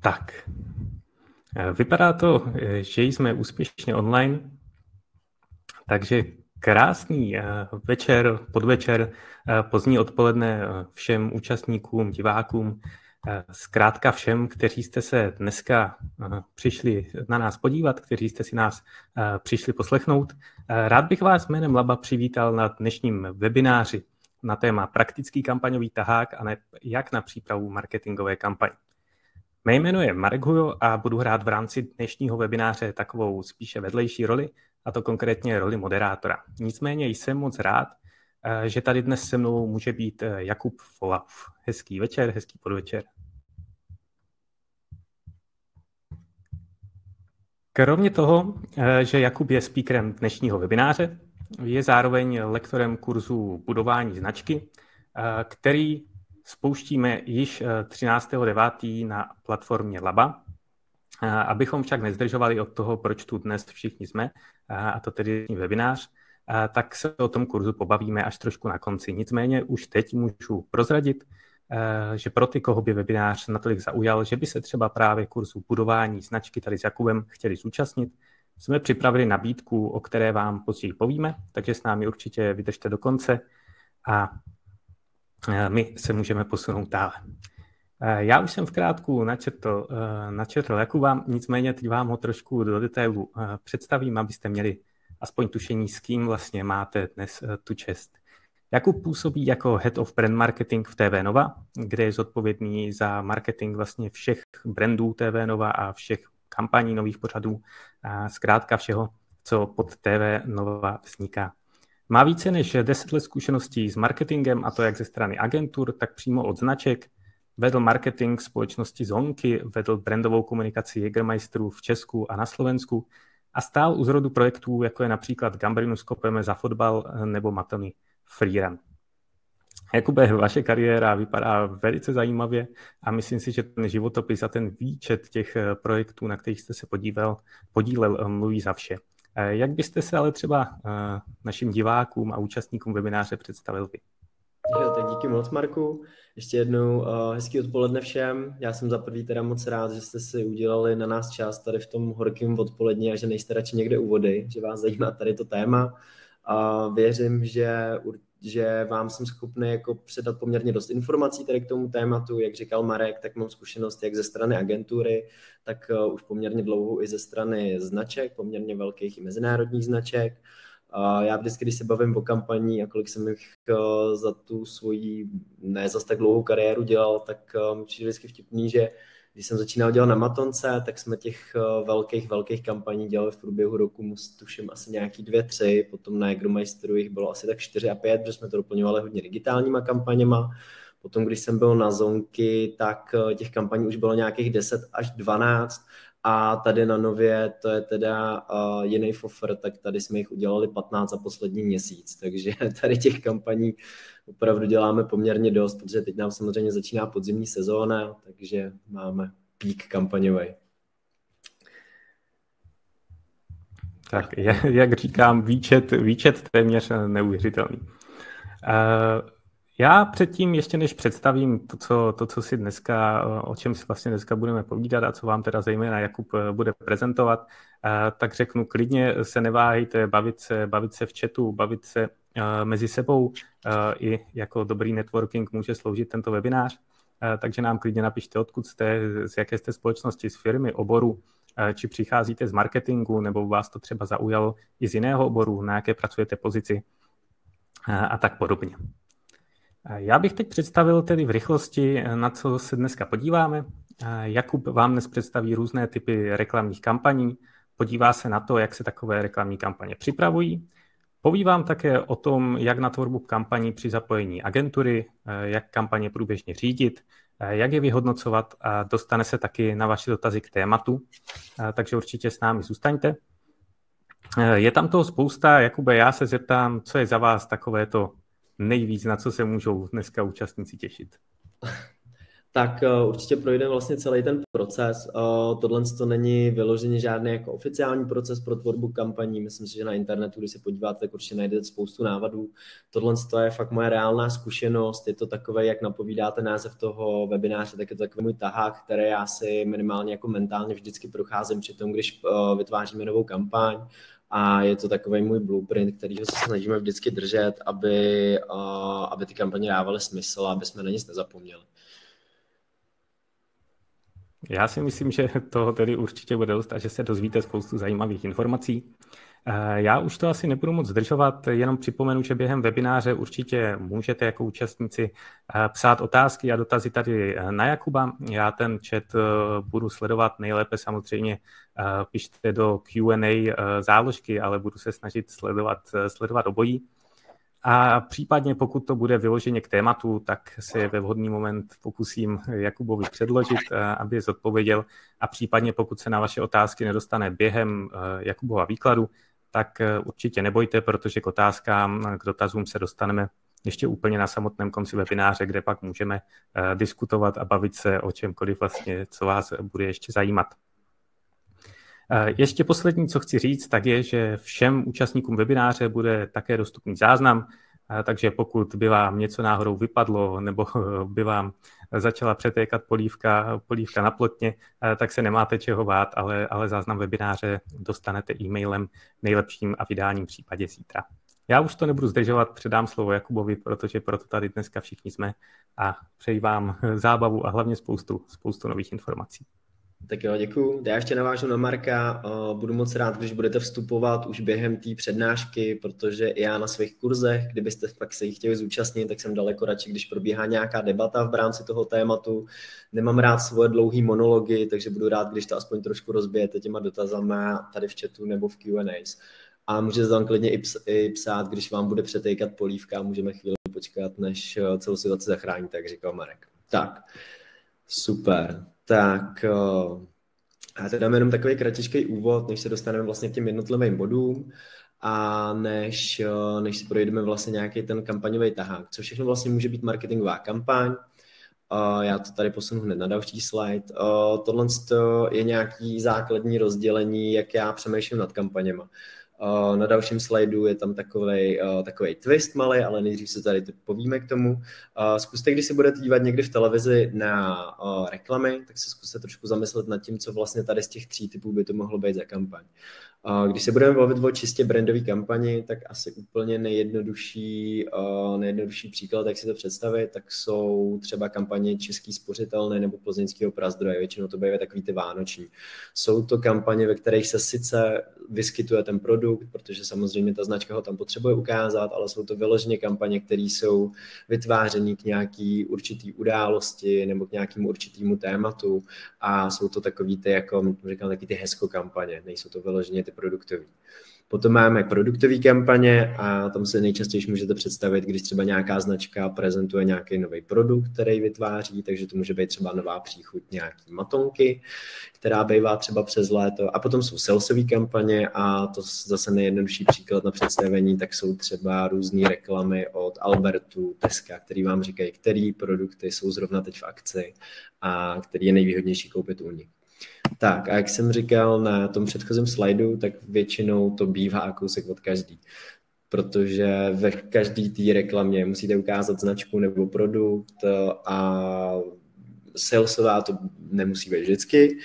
Tak, vypadá to, že jsme úspěšně online, takže krásný večer, podvečer, pozdní odpoledne všem účastníkům, divákům, zkrátka všem, kteří jste se dneska přišli na nás podívat, kteří jste si nás přišli poslechnout. Rád bych vás jménem Laba přivítal na dnešním webináři na téma praktický kampaňový tahák a ne jak na přípravu marketingové kampaně. Mé jméno je Marek Hujo a budu hrát v rámci dnešního webináře takovou spíše vedlejší roli, a to konkrétně roli moderátora. Nicméně jsem moc rád, eh, že tady dnes se mnou může být eh, Jakub Folav. Hezký večer, hezký podvečer. Kromě toho, eh, že Jakub je speakerem dnešního webináře, je zároveň lektorem kurzu budování značky, který spouštíme již 13.9. na platformě Laba. Abychom však nezdržovali od toho, proč tu dnes všichni jsme, a to tedy webinář, tak se o tom kurzu pobavíme až trošku na konci. Nicméně už teď můžu prozradit, že pro ty, koho by webinář natolik zaujal, že by se třeba právě kurzu budování značky tady s Jakubem chtěli zúčastnit, jsme připravili nabídku, o které vám později povíme, takže s námi určitě vydržte do konce a my se můžeme posunout dále. Já už jsem v krátku načetl, načetl Jakuba, nicméně teď vám ho trošku do detailu představím, abyste měli aspoň tušení, s kým vlastně máte dnes tu čest. Jakub působí jako Head of Brand Marketing v TV Nova, kde je zodpovědný za marketing vlastně všech brandů TV Nova a všech kampaní nových pořadů, a zkrátka všeho, co pod TV Nova vzniká. Má více než 10 let zkušeností s marketingem, a to jak ze strany agentur, tak přímo od značek. Vedl marketing společnosti Zonky, vedl brandovou komunikaci Jägermeisterů v Česku a na Slovensku a stál u zrodu projektů, jako je například Gambrinu skopeme za fotbal nebo Matony Freerun. Jakube, vaše kariéra vypadá velice zajímavě a myslím si, že ten životopis a ten výčet těch projektů, na kterých jste se podíval, podílel, mluví za vše. Eh, jak byste se ale třeba eh, našim divákům a účastníkům webináře představil vy? Jo, tak díky moc, Marku. Ještě jednou uh, hezký odpoledne všem. Já jsem za prvý teda moc rád, že jste si udělali na nás čas tady v tom horkém odpoledně a že nejste radši někde u vody, že vás zajímá tady to téma. A věřím, že že vám jsem schopný jako předat poměrně dost informací tady k tomu tématu. Jak říkal Marek, tak mám zkušenost jak ze strany agentury, tak uh, už poměrně dlouhou i ze strany značek, poměrně velkých i mezinárodních značek. Já vždycky, když se bavím o kampaní a kolik jsem jich uh, za tu svoji ne zas tak dlouhou kariéru dělal, tak um, vždycky vtipný, že když jsem začínal dělat na Matonce, tak jsme těch eh, velkých, velkých kampaní dělali v průběhu roku, tuším asi nějaký dvě, tři, potom na Jägermeisteru jich bylo asi tak čtyři a pět, protože jsme to doplňovali hodně digitálníma kampaněma. Potom, když jsem byl na Zonky, tak eh, těch kampaní už bylo nějakých 10 až 12 a tady na Nově to je teda uh, jiný fofer, tak tady jsme jich udělali 15 za poslední měsíc, takže tady těch kampaní opravdu děláme poměrně dost, protože teď nám samozřejmě začíná podzimní sezóna, takže máme pík kampaňový. Tak, jak říkám, výčet, výčet téměř neuvěřitelný. Uh, já předtím, ještě než představím to co, to, co si dneska, o čem si vlastně dneska budeme povídat a co vám teda zejména Jakub eh, bude prezentovat, eh, tak řeknu klidně se neváhejte bavit se, bavit se v chatu, bavit se eh, mezi sebou. I jako dobrý networking může sloužit tento webinář. Takže nám klidně napište, odkud jste, z jaké jste společnosti, z firmy, oboru, či přicházíte z marketingu, nebo vás to třeba zaujalo i z jiného oboru, na jaké pracujete pozici a tak podobně. Já bych teď představil tedy v rychlosti, na co se dneska podíváme. Jakub vám dnes představí různé typy reklamních kampaní, podívá se na to, jak se takové reklamní kampaně připravují. Poví vám také o tom, jak na tvorbu kampaní při zapojení agentury, jak kampaně průběžně řídit, jak je vyhodnocovat a dostane se taky na vaše dotazy k tématu, takže určitě s námi zůstaňte. Je tam toho spousta, Jakube, já se zeptám, co je za vás takové to nejvíc, na co se můžou dneska účastníci těšit? tak uh, určitě projdeme vlastně celý ten proces. Uh, tohle to není vyloženě žádný jako oficiální proces pro tvorbu kampaní. Myslím si, že na internetu, když se podíváte, tak určitě najdete spoustu návadů. Tohle to je fakt moje reálná zkušenost. Je to takové, jak napovídáte název toho webináře, tak je to takový můj tahák, který já si minimálně jako mentálně vždycky procházím při tom, když uh, vytváříme novou kampaň a je to takový můj blueprint, který se snažíme vždycky držet, aby, aby ty kampaně dávaly smysl, aby jsme na nic nezapomněli. Já si myslím, že to tedy určitě bude dost a že se dozvíte spoustu zajímavých informací. Eh, já už to asi nebudu moc zdržovat, jenom připomenu, že během webináře určitě můžete jako účastníci eh, psát otázky a dotazy tady eh, na Jakuba. Já ten chat budu sledovat nejlépe samozřejmě pište do Q&A záložky, ale budu se snažit sledovat, sledovat obojí. A případně, pokud to bude vyloženě k tématu, tak se ve vhodný moment pokusím Jakubovi předložit, aby je zodpověděl. A případně, pokud se na vaše otázky nedostane během Jakubova výkladu, tak eh, určitě nebojte, protože k otázkám, k dotazům se dostaneme ještě úplně na samotném konci webináře, kde pak můžeme diskutovat a bavit se o čemkoliv vlastně, co vás bude ještě zajímat. Eh, ještě poslední, co chci říct, tak je, že všem účastníkům webináře bude také dostupný záznam, eh, takže pokud by vám něco náhodou vypadlo nebo by vám začala přetékat polívka, polívka na plotně, eh, tak se nemáte čeho bát, ale, ale záznam webináře dostanete e-mailem v nejlepším a v ideálním případě zítra. Já už to nebudu zdržovat, předám slovo Jakubovi, protože proto tady dneska všichni jsme a přeji vám zábavu a hlavně spoustu, spoustu nových informací. Tak jo, děkuji. Já ještě navážu na Marka. Budu moc rád, když budete vstupovat už během té přednášky, protože já na svých kurzech, kdybyste pak se jich chtěli zúčastnit, tak jsem daleko radši, když probíhá nějaká debata v rámci toho tématu. Nemám rád svoje dlouhé monology, takže budu rád, když to aspoň trošku rozbijete těma dotazama tady v chatu nebo v Q&As. A můžete tam klidně i psát, když vám bude přetejkat polívka, můžeme chvíli počkat, než eh, celou situaci zachrání, tak říkal Marek. Tak, super tak já eh, teda dám jenom takový kratičký úvod, než se dostaneme vlastně k těm jednotlivým bodům a než, eh, než si projdeme vlastně nějaký ten kampaňový tahák. Co všechno vlastně může být marketingová kampaň, Uh, já to tady posunu hned na další slide. Tohle je nějaký základní rozdělení, jak já přemýšlím nad kampaněma. Uh, na dalším slajdu je tam takový takovej twist malý, ale nejdřív se tady povíme k tomu. Uh, zkuste, když se budete dívat někdy v televizi na reklamy, tak se zkuste trošku zamyslet nad tím, co vlastně tady z těch tří typů by to mohlo být za kampaň. Když se budeme bavit o čistě brandové kampani, tak asi úplně nejjednodušší, nejjednodušší příklad, jak si to představit, tak jsou třeba kampaně Český spořitelné nebo Plzeňského prazdroje. Většinou to bývají takový ty vánoční. Jsou to kampaně, ve kterých se sice vyskytuje ten produkt, protože samozřejmě ta značka ho tam potřebuje ukázat, ale jsou to vyloženě kampaně, které jsou vytvářeny k nějaký určitý události nebo k nějakému určitému tématu a jsou to takový ty, jako říkám, taky ty hezko kampaně, nejsou to vyloženě ty produktový. Potom máme produktové kampaně a tam se nejčastěji můžete představit, když třeba nějaká značka prezentuje nějaký nový produkt, který vytváří, takže to může být třeba nová příchuť nějaký matonky, která bývá třeba přes léto. A potom jsou salesové kampaně a to zase nejjednodušší příklad na představení, tak jsou třeba různé reklamy od Albertu, Teska, který vám říkají, který produkty jsou zrovna teď v akci a který je nejvýhodnější koupit u nich. Tak a jak jsem říkal na tom předchozím slajdu, tak většinou to bývá kousek od každý. Protože ve každé té reklamě musíte ukázat značku nebo produkt a salesová to nemusí být vždycky,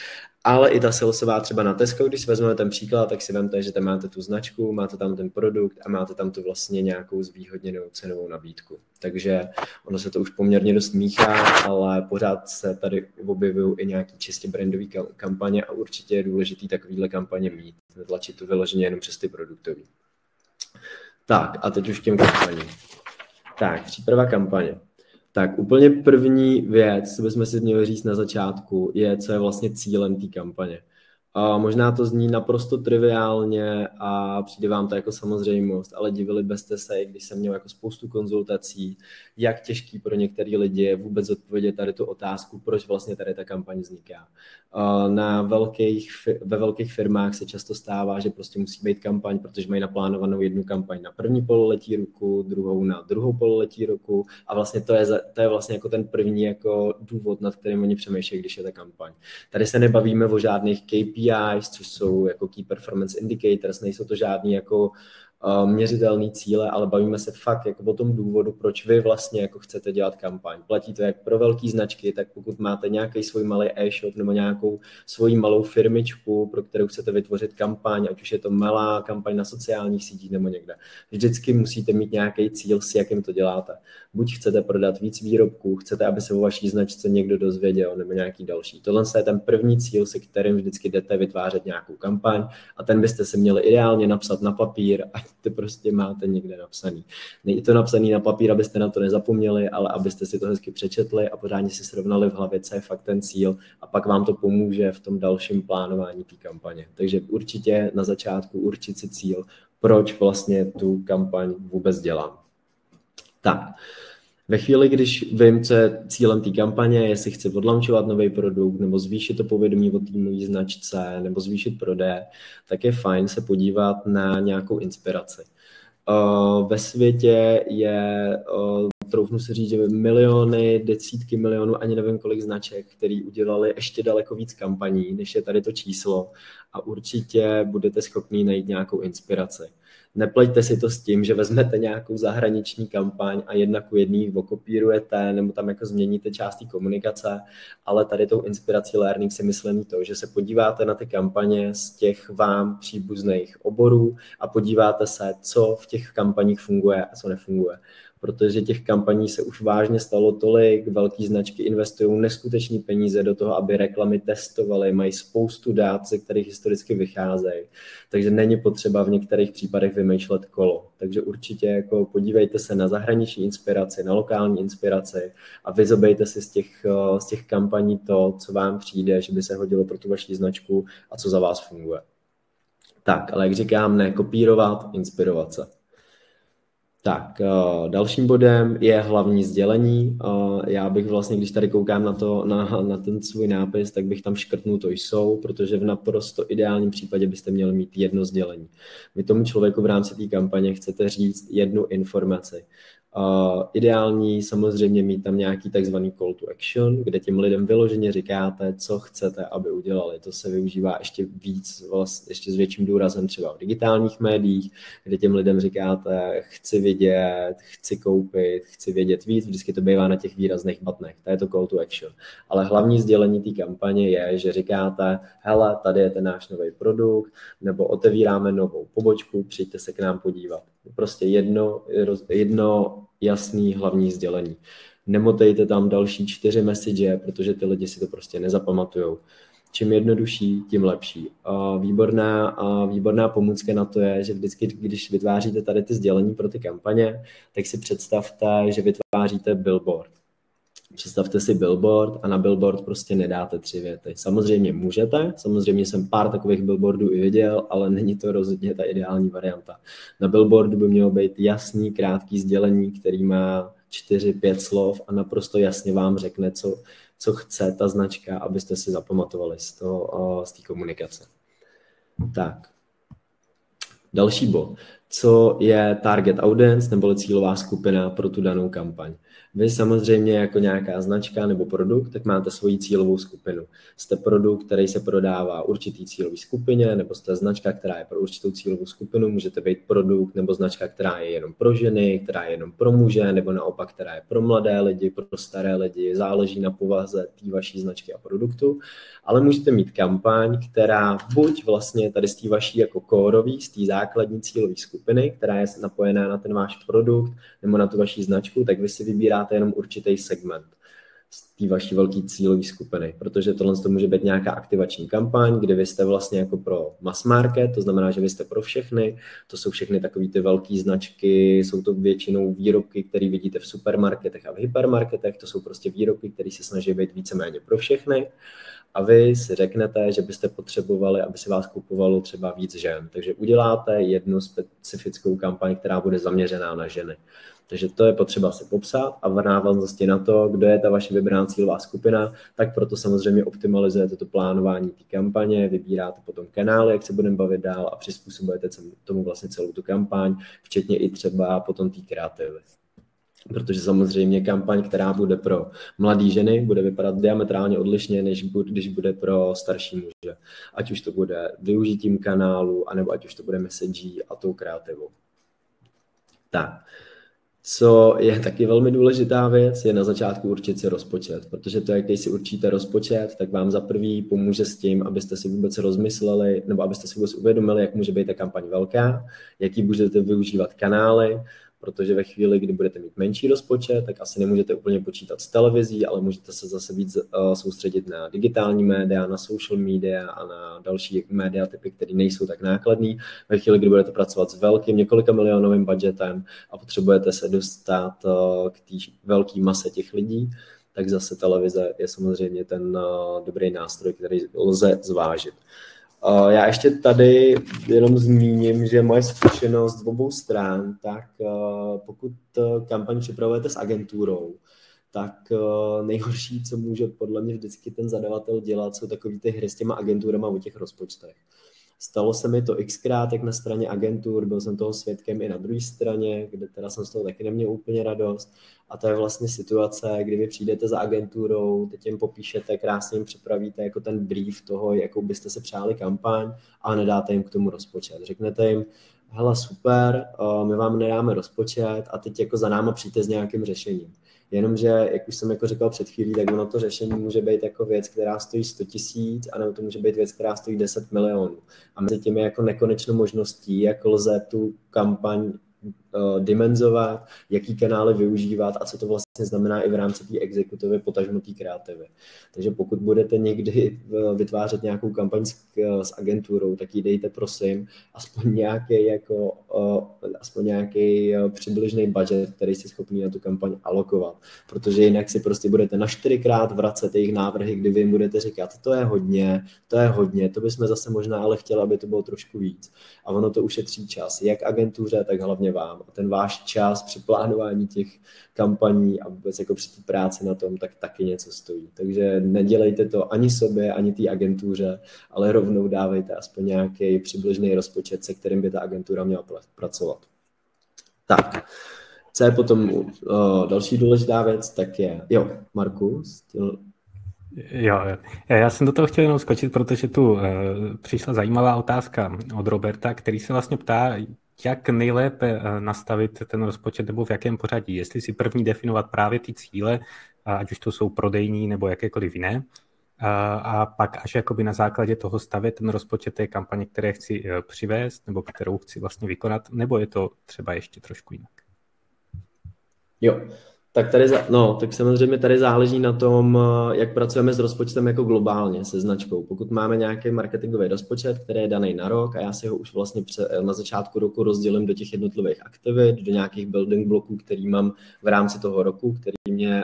ale i ta salesová třeba na Tesco, když si vezmeme ten příklad, tak si vemte, že tam máte tu značku, máte tam ten produkt a máte tam tu vlastně nějakou zvýhodněnou cenovou nabídku. Takže ono se to už poměrně dost míchá, ale pořád se tady objevují i nějaký čistě brandové kampaně a určitě je důležitý takovýhle kampaně mít, netlačit to vyloženě jenom přes ty produktové. Tak a teď už těm kampaním. Tak, příprava kampaně. Tak úplně první věc, co bychom si měli říct na začátku, je, co je vlastně cílem té kampaně. Možná to zní naprosto triviálně a přijde vám to jako samozřejmost, ale divili byste se, když jsem měl jako spoustu konzultací, jak těžký pro některé lidi je vůbec odpovědět tady tu otázku, proč vlastně tady ta kampaň vzniká. Na velkých, ve velkých firmách se často stává, že prostě musí být kampaň, protože mají naplánovanou jednu kampaň na první pololetí roku, druhou na druhou pololetí roku a vlastně to je, to je vlastně jako ten první jako důvod, nad kterým oni přemýšlejí, když je ta kampaň. Tady se nebavíme o žádných KPIs, což jsou jako Key Performance Indicators, nejsou to žádný jako měřitelné cíle, ale bavíme se fakt jako o tom důvodu, proč vy vlastně jako chcete dělat kampaň. Platí to jak pro velké značky, tak pokud máte nějaký svůj malý e-shop nebo nějakou svoji malou firmičku, pro kterou chcete vytvořit kampaň, ať už je to malá kampaň na sociálních sítích nebo někde. Vždycky musíte mít nějaký cíl, s jakým to děláte. Buď chcete prodat víc výrobků, chcete, aby se o vaší značce někdo dozvěděl, nebo nějaký další. Tohle je ten první cíl, se kterým vždycky jdete vytvářet nějakou kampaň a ten byste si měli ideálně napsat na papír, ať to prostě máte někde napsaný. Není to napsaný na papír, abyste na to nezapomněli, ale abyste si to hezky přečetli a pořádně si srovnali v hlavě, co je fakt ten cíl a pak vám to pomůže v tom dalším plánování té kampaně. Takže určitě na začátku určit si cíl, proč vlastně tu kampaň vůbec dělám. Tak, ve chvíli, když vím, co je cílem té kampaně, jestli chci odlamčovat nový produkt, nebo zvýšit to povědomí o té nové značce, nebo zvýšit prodeje, tak je fajn se podívat na nějakou inspiraci. Uh, ve světě je, uh, troufnu si říct, že miliony, desítky milionů, ani nevím kolik značek, který udělali ještě daleko víc kampaní, než je tady to číslo. A určitě budete schopni najít nějakou inspiraci. Nepleťte si to s tím, že vezmete nějakou zahraniční kampaň a jedna ku jedný okopírujete nebo tam jako změníte část té komunikace, ale tady tou inspirací learning si myslím to, že se podíváte na ty kampaně z těch vám příbuzných oborů a podíváte se, co v těch kampaních funguje a co nefunguje protože těch kampaní se už vážně stalo tolik, velké značky investují neskutečné peníze do toho, aby reklamy testovaly, mají spoustu dát, ze kterých historicky vycházejí, takže není potřeba v některých případech vymýšlet kolo. Takže určitě jako podívejte se na zahraniční inspiraci, na lokální inspiraci a vyzobejte si z těch, eh, z těch kampaní to, co vám přijde, že by se hodilo pro tu vaši značku a co za vás funguje. Tak, ale jak říkám, ne kopírovat, inspirovat se. Tak, uh, dalším bodem je hlavní sdělení. Uh, já bych vlastně, když tady koukám na, to, na, na ten svůj nápis, tak bych tam škrtnul to jsou, protože v naprosto ideálním případě byste měli mít jedno sdělení. Vy tomu člověku v rámci té kampaně chcete říct jednu informaci. Ideální samozřejmě mít tam nějaký takzvaný call to action, kde těm lidem vyloženě říkáte, co chcete, aby udělali. To se využívá ještě víc, vlastně, ještě s větším důrazem třeba v digitálních médiích, kde těm lidem říkáte, chci vidět, chci koupit, chci vědět víc, vždycky to bývá na těch výrazných buttonech, to je to call to action. Ale hlavní sdělení té kampaně je, že říkáte, hele, tady je ten náš nový produkt, nebo otevíráme novou pobočku, přijďte se k nám podívat. Prostě jedno, jedno jasný hlavní sdělení. Nemotejte tam další čtyři message, protože ty lidi si to prostě nezapamatujou. Čím jednodušší, tím lepší. A výborná, a výborná pomůcka na to je, že vždycky, když vytváříte tady ty sdělení pro ty kampaně, tak si představte, že vytváříte billboard Představte si billboard a na billboard prostě nedáte tři věty. Samozřejmě můžete, samozřejmě jsem pár takových billboardů i viděl, ale není to rozhodně ta ideální varianta. Na billboardu by mělo být jasný, krátký sdělení, který má čtyři, pět slov a naprosto jasně vám řekne, co, co chce ta značka, abyste si zapamatovali z, toho, z té komunikace. Tak. Další bod. Co je target audience neboli cílová skupina pro tu danou kampaň? Vy samozřejmě jako nějaká značka nebo produkt, tak máte svoji cílovou skupinu. Jste produkt, který se prodává určitý cílový skupině, nebo jste značka, která je pro určitou cílovou skupinu, můžete být produkt nebo značka, která je jenom pro ženy, která je jenom pro muže, nebo naopak, která je pro mladé lidi, pro staré lidi, záleží na povaze té vaší značky a produktu, ale můžete mít kampaň, která buď vlastně tady z té vaší jako kórový, z té základní cílové skupiny, která je napojená na ten váš produkt nebo na tu vaši značku, tak vy si vybíráte děláte jenom určitý segment z té vaší velké cílové skupiny, protože tohle to může být nějaká aktivační kampaň, kde vy jste vlastně jako pro mass market, to znamená, že vy jste pro všechny, to jsou všechny takové ty velké značky, jsou to většinou výrobky, které vidíte v supermarketech a v hypermarketech, to jsou prostě výrobky, které se snaží být víceméně pro všechny A vy si řeknete, že byste potřebovali, aby se vás kupovalo třeba víc žen. Takže uděláte jednu specifickou kampaň, která bude zaměřená na ženy. Takže to je potřeba si popsat a v návaznosti na to, kdo je ta vaše vybraná cílová skupina, tak proto samozřejmě optimalizujete to plánování té kampaně, vybíráte potom kanály, jak se budeme bavit dál a přizpůsobujete tomu vlastně celou tu kampaň, včetně i třeba potom té kreativy. Protože samozřejmě kampaň, která bude pro mladé ženy, bude vypadat diametrálně odlišně, než když bude pro starší muže. Ať už to bude využitím kanálu, anebo ať už to bude messagí a tou kreativou. Tak, co je taky velmi důležitá věc, je na začátku určit si rozpočet, protože to, jaký si určíte rozpočet, tak vám za prvý pomůže s tím, abyste si vůbec rozmysleli, nebo abyste si vůbec uvědomili, jak může být ta kampaň velká, jaký budete využívat kanály, protože ve chvíli, kdy budete mít menší rozpočet, tak asi nemůžete úplně počítat s televizí, ale můžete se zase víc uh, soustředit na digitální média, na social media a na další média typy, které nejsou tak nákladný. Ve chvíli, kdy budete pracovat s velkým několika milionovým budgetem a potřebujete se dostat uh, k té velké mase těch lidí, tak zase televize je samozřejmě ten uh, dobrý nástroj, který lze zvážit. Já ještě tady jenom zmíním, že moje zkušenost z obou stran, tak pokud kampaň připravujete s agenturou, tak nejhorší, co může podle mě vždycky ten zadavatel dělat, jsou takový ty hry s těma agenturama o těch rozpočtech. Stalo se mi to xkrát, jak na straně agentur, byl jsem toho svědkem i na druhé straně, kde teda jsem z toho taky neměl úplně radost. A to je vlastně situace, kdy vy přijdete za agenturou, teď jim popíšete, krásně jim připravíte jako ten brief toho, jakou byste se přáli kampaň a nedáte jim k tomu rozpočet. Řeknete jim, hele super, my vám nedáme rozpočet a teď jako za náma přijďte s nějakým řešením. Jenomže, jak už jsem jako říkal před chvílí, tak ono to řešení může být jako věc, která stojí 100 tisíc, anebo to může být věc, která stojí 10 milionů. A mezi těmi jako nekonečnou možností, jak lze tu kampaň dimenzovat, jaký kanály využívat a co to vlastně znamená i v rámci té exekutivy, potažmo kreativy. Takže pokud budete někdy uh, vytvářet nějakou kampaň s, uh, s agenturou, tak ji dejte prosím aspoň nějaký jako aspoň nějaký přibližný budget, který jste schopný na tu kampaň alokovat, protože jinak si prostě budete na čtyřikrát vracet jejich návrhy, kdy vy jim budete říkat, to je hodně, to je hodně, to bychom zase možná ale chtěli, aby to bylo trošku víc. A ono to ušetří čas, jak agentuře, tak hlavně vám ten váš čas při plánování těch kampaní a vůbec jako při té práci na tom, tak taky něco stojí. Takže nedělejte to ani sobě, ani té agentuře, ale rovnou dávejte aspoň nějaký přibližný rozpočet, se kterým by ta agentura měla pracovat. Tak, co je potom uh, další důležitá věc, tak je, jo, Markus, Jo, já jsem do toho chtěl jenom skočit, protože tu uh, přišla zajímavá otázka od Roberta, který se vlastně ptá, jak nejlépe uh, nastavit ten rozpočet nebo v jakém pořadí. Jestli si první definovat právě ty cíle, ať už to jsou prodejní nebo jakékoliv jiné, a pak až jakoby na základě toho stavět ten rozpočet té kampaně, které chci uh, přivést nebo kterou chci vlastně vykonat, nebo je to třeba ještě trošku jinak? Jo, tak tady, no, tak samozřejmě tady záleží na tom, eh, jak pracujeme s rozpočtem jako globálně, se značkou. Pokud máme nějaký marketingový rozpočet, který je daný na rok a já si ho už vlastně na začátku roku rozdělím do těch jednotlivých aktivit, do nějakých building bloků, který mám v rámci toho roku, který mě,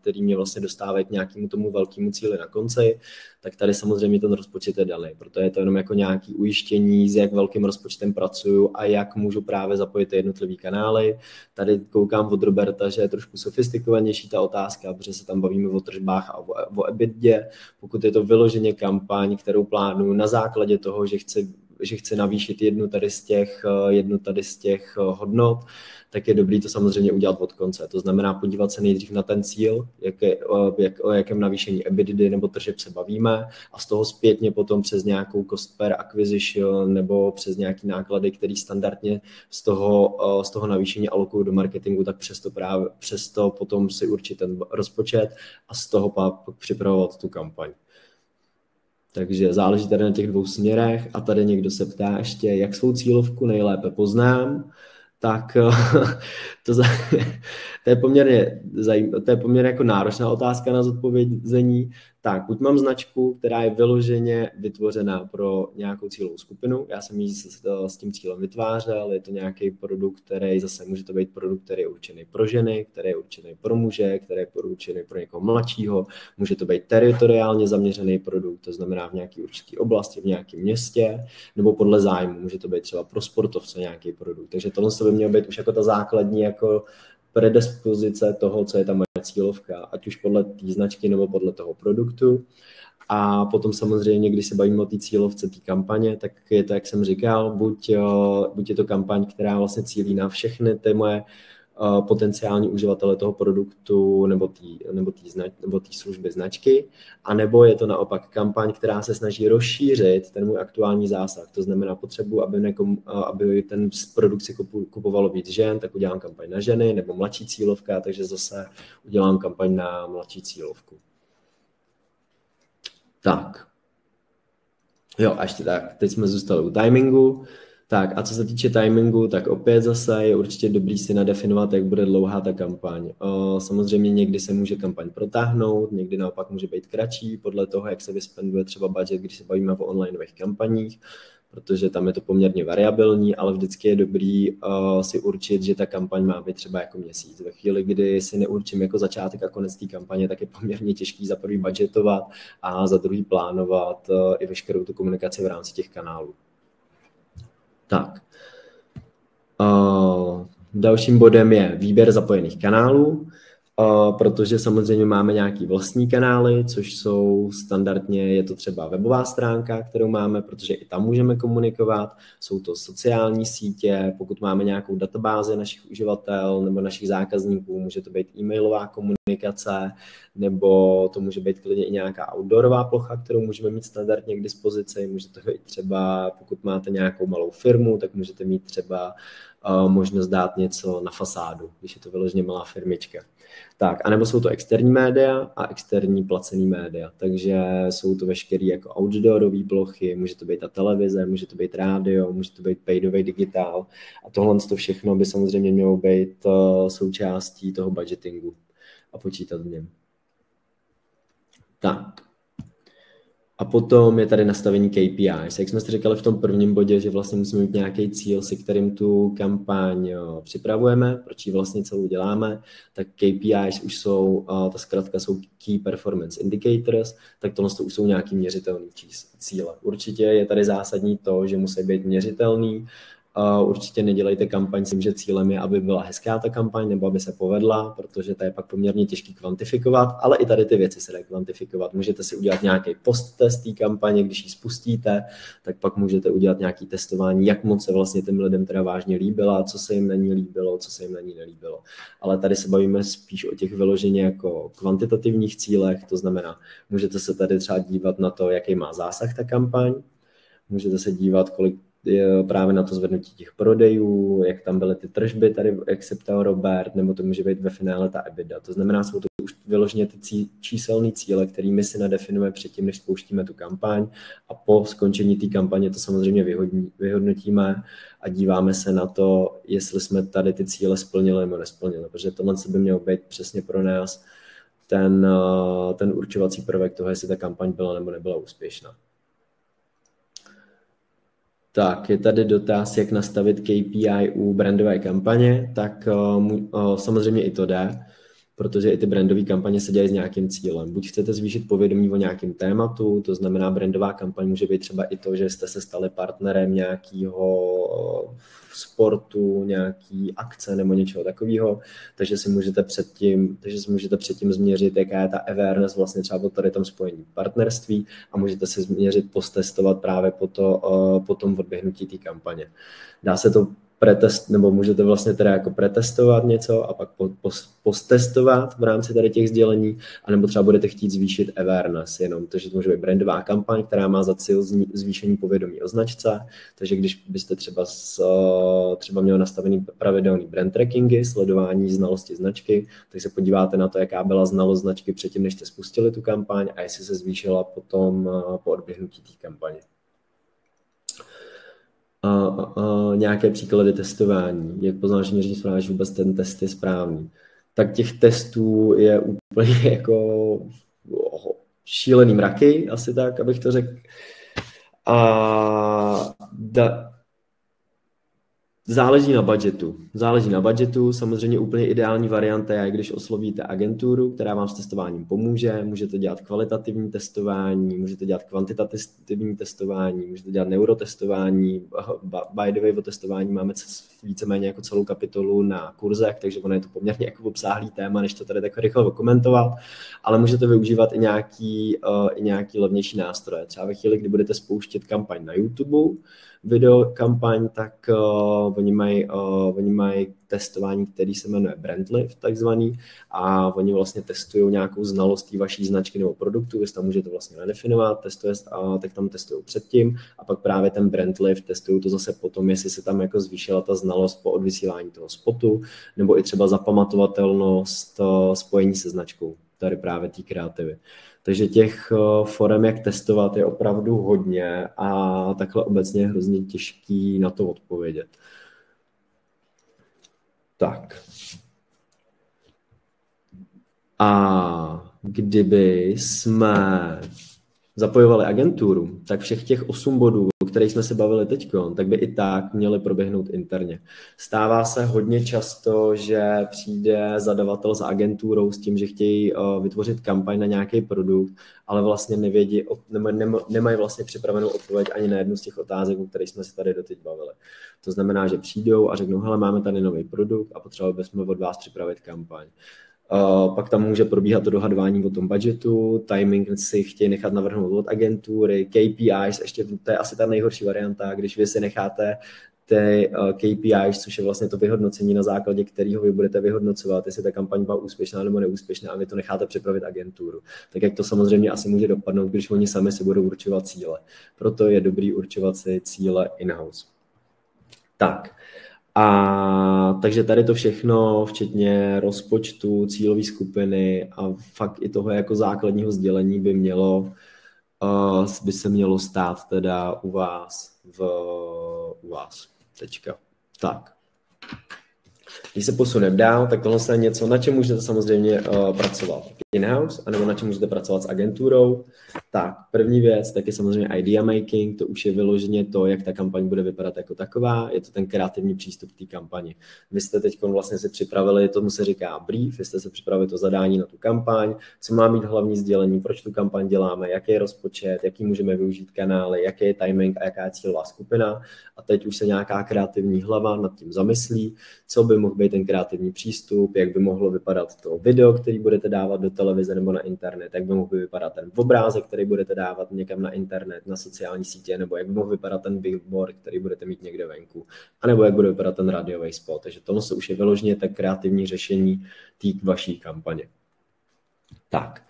který mě vlastně dostávají k nějakému tomu velkému cíli na konci, tak tady samozřejmě ten rozpočet je daný. Proto je to jenom jako nějaký ujištění, s jak velkým rozpočtem pracuju a jak můžu právě zapojit ty jednotlivé kanály. Tady koukám od Roberta, že je trošku sofistikovanější ta otázka, protože se tam bavíme o tržbách a o, o EBITDA. Pokud je to vyloženě kampaň, kterou plánuju na základě toho, že chci že chci navýšit jednu tady z těch, jednu tady z těch hodnot, tak je dobrý to samozřejmě udělat od konce. To znamená podívat se nejdřív na ten cíl, jak je, jak, o jakém navýšení EBITDA nebo tržeb se bavíme a z toho zpětně potom přes nějakou cost per acquisition nebo přes nějaký náklady, který standardně z toho, z toho navýšení alokují do marketingu, tak přesto, právě, přesto potom si určit ten rozpočet a z toho pak připravovat tu kampaň. Takže záleží tady na těch dvou směrech a tady někdo se ptá ještě, jak svou cílovku nejlépe poznám tak, To, za, to, je poměrně to je poměrně jako náročná otázka na zodpovězení. Tak, buď mám značku, která je vyloženě vytvořená pro nějakou cílovou skupinu. Já jsem ji s, s tím cílem vytvářel, je to nějaký produkt, který zase může to být produkt, který je určený pro ženy, který je určený pro muže, který je určený pro někoho mladšího, může to být teritoriálně zaměřený produkt, to znamená v nějaké určité oblasti, v nějakém městě, nebo podle zájmu, může to být třeba pro sportovce nějaký produkt. Takže tohle by mělo být už jako ta základní jako predispozice toho, co je ta moje cílovka, ať už podle té značky nebo podle toho produktu. A potom samozřejmě, když se bavíme o té cílovce té kampaně, tak je to, jak jsem říkal, buď, eh, buď je to kampaň, která vlastně cílí na všechny ty moje potenciální uživatele toho produktu nebo té nebo tý nebo tý služby značky, a nebo je to naopak kampaň, která se snaží rozšířit ten můj aktuální zásah. To znamená potřebu, aby, nekom, aby ten produkt si kupovalo víc žen, tak udělám kampaň na ženy nebo mladší cílovka, takže zase udělám kampaň na mladší cílovku. Tak. Jo, a ještě tak, teď jsme zůstali u timingu. Tak a co se týče timingu, tak opět zase je určitě dobrý si nadefinovat, jak bude dlouhá ta kampaň. Samozřejmě někdy se může kampaň protáhnout, někdy naopak může být kratší, podle toho, jak se vyspenduje třeba budget, když se bavíme o onlineových kampaních, protože tam je to poměrně variabilní, ale vždycky je dobrý si určit, že ta kampaň má být třeba jako měsíc. Ve chvíli, kdy si neurčím jako začátek a konec té kampaně, tak je poměrně těžký za prvý budgetovat a za druhý plánovat i veškerou tu komunikaci v rámci těch kanálů. Tak. Uh, dalším bodem je výběr zapojených kanálů, protože samozřejmě máme nějaký vlastní kanály, což jsou standardně, je to třeba webová stránka, kterou máme, protože i tam můžeme komunikovat, jsou to sociální sítě, pokud máme nějakou databázi našich uživatel nebo našich zákazníků, může to být e-mailová komunikace, nebo to může být klidně i nějaká outdoorová plocha, kterou můžeme mít standardně k dispozici. Může to být třeba, pokud máte nějakou malou firmu, tak můžete mít třeba možnost dát něco na fasádu, když je to vyloženě malá firmička. Tak, anebo jsou to externí média a externí placený média. Takže jsou to veškeré jako outdoorové plochy, může to být ta televize, může to být rádio, může to být paidový digitál. A tohle to všechno by samozřejmě mělo být uh, součástí toho budgetingu a počítat v něm. Tak. A potom je tady nastavení KPIs. Jak jsme si říkali v tom prvním bodě, že vlastně musíme mít nějaký cíl, si kterým tu kampaň připravujeme, proč ji vlastně celou děláme, tak KPIs už jsou, ta zkrátka jsou Key Performance Indicators, tak tohle už jsou nějaký měřitelný cíle. Určitě je tady zásadní to, že musí být měřitelný, Určitě nedělejte kampaň s tím, že cílem je, aby byla hezká ta kampaň nebo aby se povedla, protože to je pak poměrně těžký kvantifikovat, ale i tady ty věci se dají kvantifikovat. Můžete si udělat nějaký post-test té kampaně, když ji spustíte, tak pak můžete udělat nějaký testování, jak moc se vlastně těm lidem teda vážně líbila, co se jim na ní líbilo, co se jim na ní nelíbilo. Ale tady se bavíme spíš o těch vyloženě jako kvantitativních cílech, to znamená, můžete se tady třeba dívat na to, jaký má zásah ta kampaň, můžete se dívat, kolik právě na to zvednutí těch prodejů, jak tam byly ty tržby, tady, jak se ptal Robert, nebo to může být ve finále ta EBITDA. To znamená, jsou to už vyloženě ty cí, číselné cíle, kterými si nadefinujeme předtím, než spouštíme tu kampaň a po skončení té kampaně to samozřejmě vyhodní, vyhodnotíme a díváme se na to, jestli jsme tady ty cíle splnili nebo nesplnili, protože tohle by mělo být přesně pro nás ten, ten určovací prvek toho, jestli ta kampaň byla nebo nebyla úspěšná. Tak, je tady dotaz, jak nastavit KPI u brandové kampaně, tak uh, uh, samozřejmě i to jde, protože i ty brandové kampaně se dělají s nějakým cílem. Buď chcete zvýšit povědomí o nějakém tématu, to znamená brandová kampaň může být třeba i to, že jste se stali partnerem nějakého sportu, nějaký akce nebo něčeho takového, takže si můžete předtím, takže si můžete předtím změřit, jaká je ta awareness vlastně třeba o tady tom spojení partnerství a můžete si změřit, postestovat právě po, to, uh, po tom odběhnutí té kampaně. Dá se to pretest, nebo můžete vlastně teda jako pretestovat něco a pak po, po, postestovat v rámci tady těch sdělení, anebo třeba budete chtít zvýšit awareness jenom, takže to může být brandová kampaň, která má za cíl zvýšení povědomí o značce, takže když byste třeba, s, třeba měl nastavený pravidelný brand trackingy, sledování znalosti značky, tak se podíváte na to, jaká byla znalost značky předtím, než jste spustili tu kampaň a jestli se zvýšila potom po odběhnutí té kampaně. Uh, uh, nějaké příklady testování, jak poznáš, že měříš správně, že vůbec ten test je správný, tak těch testů je úplně jako šílený mraky, asi tak, abych to řekl. A da, Záleží na budgetu. Záleží na budgetu. Samozřejmě úplně ideální varianta je, když oslovíte agenturu, která vám s testováním pomůže. Můžete dělat kvalitativní testování, můžete dělat kvantitativní testování, můžete dělat neurotestování. By the way, o testování máme víceméně jako celou kapitolu na kurzech, takže ono je to poměrně jako obsáhlý téma, než to tady tak rychle komentovat, ale můžete využívat i nějaký, uh, i nějaký levnější nástroje. Třeba ve chvíli, kdy budete spouštět kampaň na YouTube, video kampaň, tak uh, oni mají uh, oni mají testování, který se jmenuje Brandlift takzvaný a oni vlastně testují nějakou znalost té vaší značky nebo produktu, vy tam můžete vlastně nadefinovat, testuje, a tak tam testují předtím a pak právě ten Brandlift testují to zase potom, jestli se tam jako zvýšila ta znalost po odvysílání toho spotu nebo i třeba zapamatovatelnost uh, spojení se značkou tady právě té kreativy. Takže těch eh, forem, jak testovat, je opravdu hodně a takhle obecně je hrozně těžký na to odpovědět. Tak. A kdyby jsme zapojovali agenturu, tak všech těch osm bodů, o kterých jsme se bavili teď, tak by i tak měly proběhnout interně. Stává se hodně často, že přijde zadavatel za agenturou s tím, že chtějí uh, vytvořit kampaň na nějaký produkt, ale vlastně nevědí, nemají vlastně připravenou odpověď ani na jednu z těch otázek, o kterých jsme se tady doteď bavili. To znamená, že přijdou a řeknou, hele, máme tady nový produkt a potřebovali bychom od vás připravit kampaň. Pak tam může probíhat to dohadování o tom budgetu, timing si chtějí nechat navrhnout od agentury, KPIs, ještě to je asi ta nejhorší varianta, když vy si necháte ty eh, KPIs, což je vlastně to vyhodnocení, na základě kterého vy budete vyhodnocovat, jestli ta kampaň byla úspěšná nebo neúspěšná a vy to necháte připravit agenturu. Tak jak to samozřejmě asi může dopadnout, když oni sami si budou určovat cíle. Proto je dobrý určovat si cíle in-house. Tak, a takže tady to všechno, včetně rozpočtu, cílové skupiny a fakt i toho jako základního sdělení by mělo, uh, by se mělo stát teda u vás v, u vás. Tečka. Tak. Když se posuneme dál, tak tohle je něco, na čem můžete samozřejmě uh, pracovat in-house, anebo na čem můžete pracovat s agenturou. Tak, první věc, tak je samozřejmě idea making, to už je vyloženě to, jak ta kampaň bude vypadat jako taková, je to ten kreativní přístup k té kampani. Vy jste teď vlastně si připravili, tomu se říká brief, vy jste se připravili to zadání na tu kampaň, co má mít hlavní sdělení, proč tu kampaň děláme, jaký je rozpočet, jaký můžeme využít kanály, jaký je timing a jaká je cílová skupina. A teď už se nějaká kreativní hlava nad tím zamyslí, co by mohl být ten kreativní přístup, jak by mohlo vypadat to video, který budete dávat do televize nebo na internet, jak by mohl vypadat ten obrázek, který budete dávat někam na internet, na sociální sítě, nebo jak mohl vypadat ten billboard, který budete mít někde venku, anebo jak bude vypadat ten radiový spot. Takže tohle se už je vyloženě tak kreativní řešení té vaší kampaně. Tak,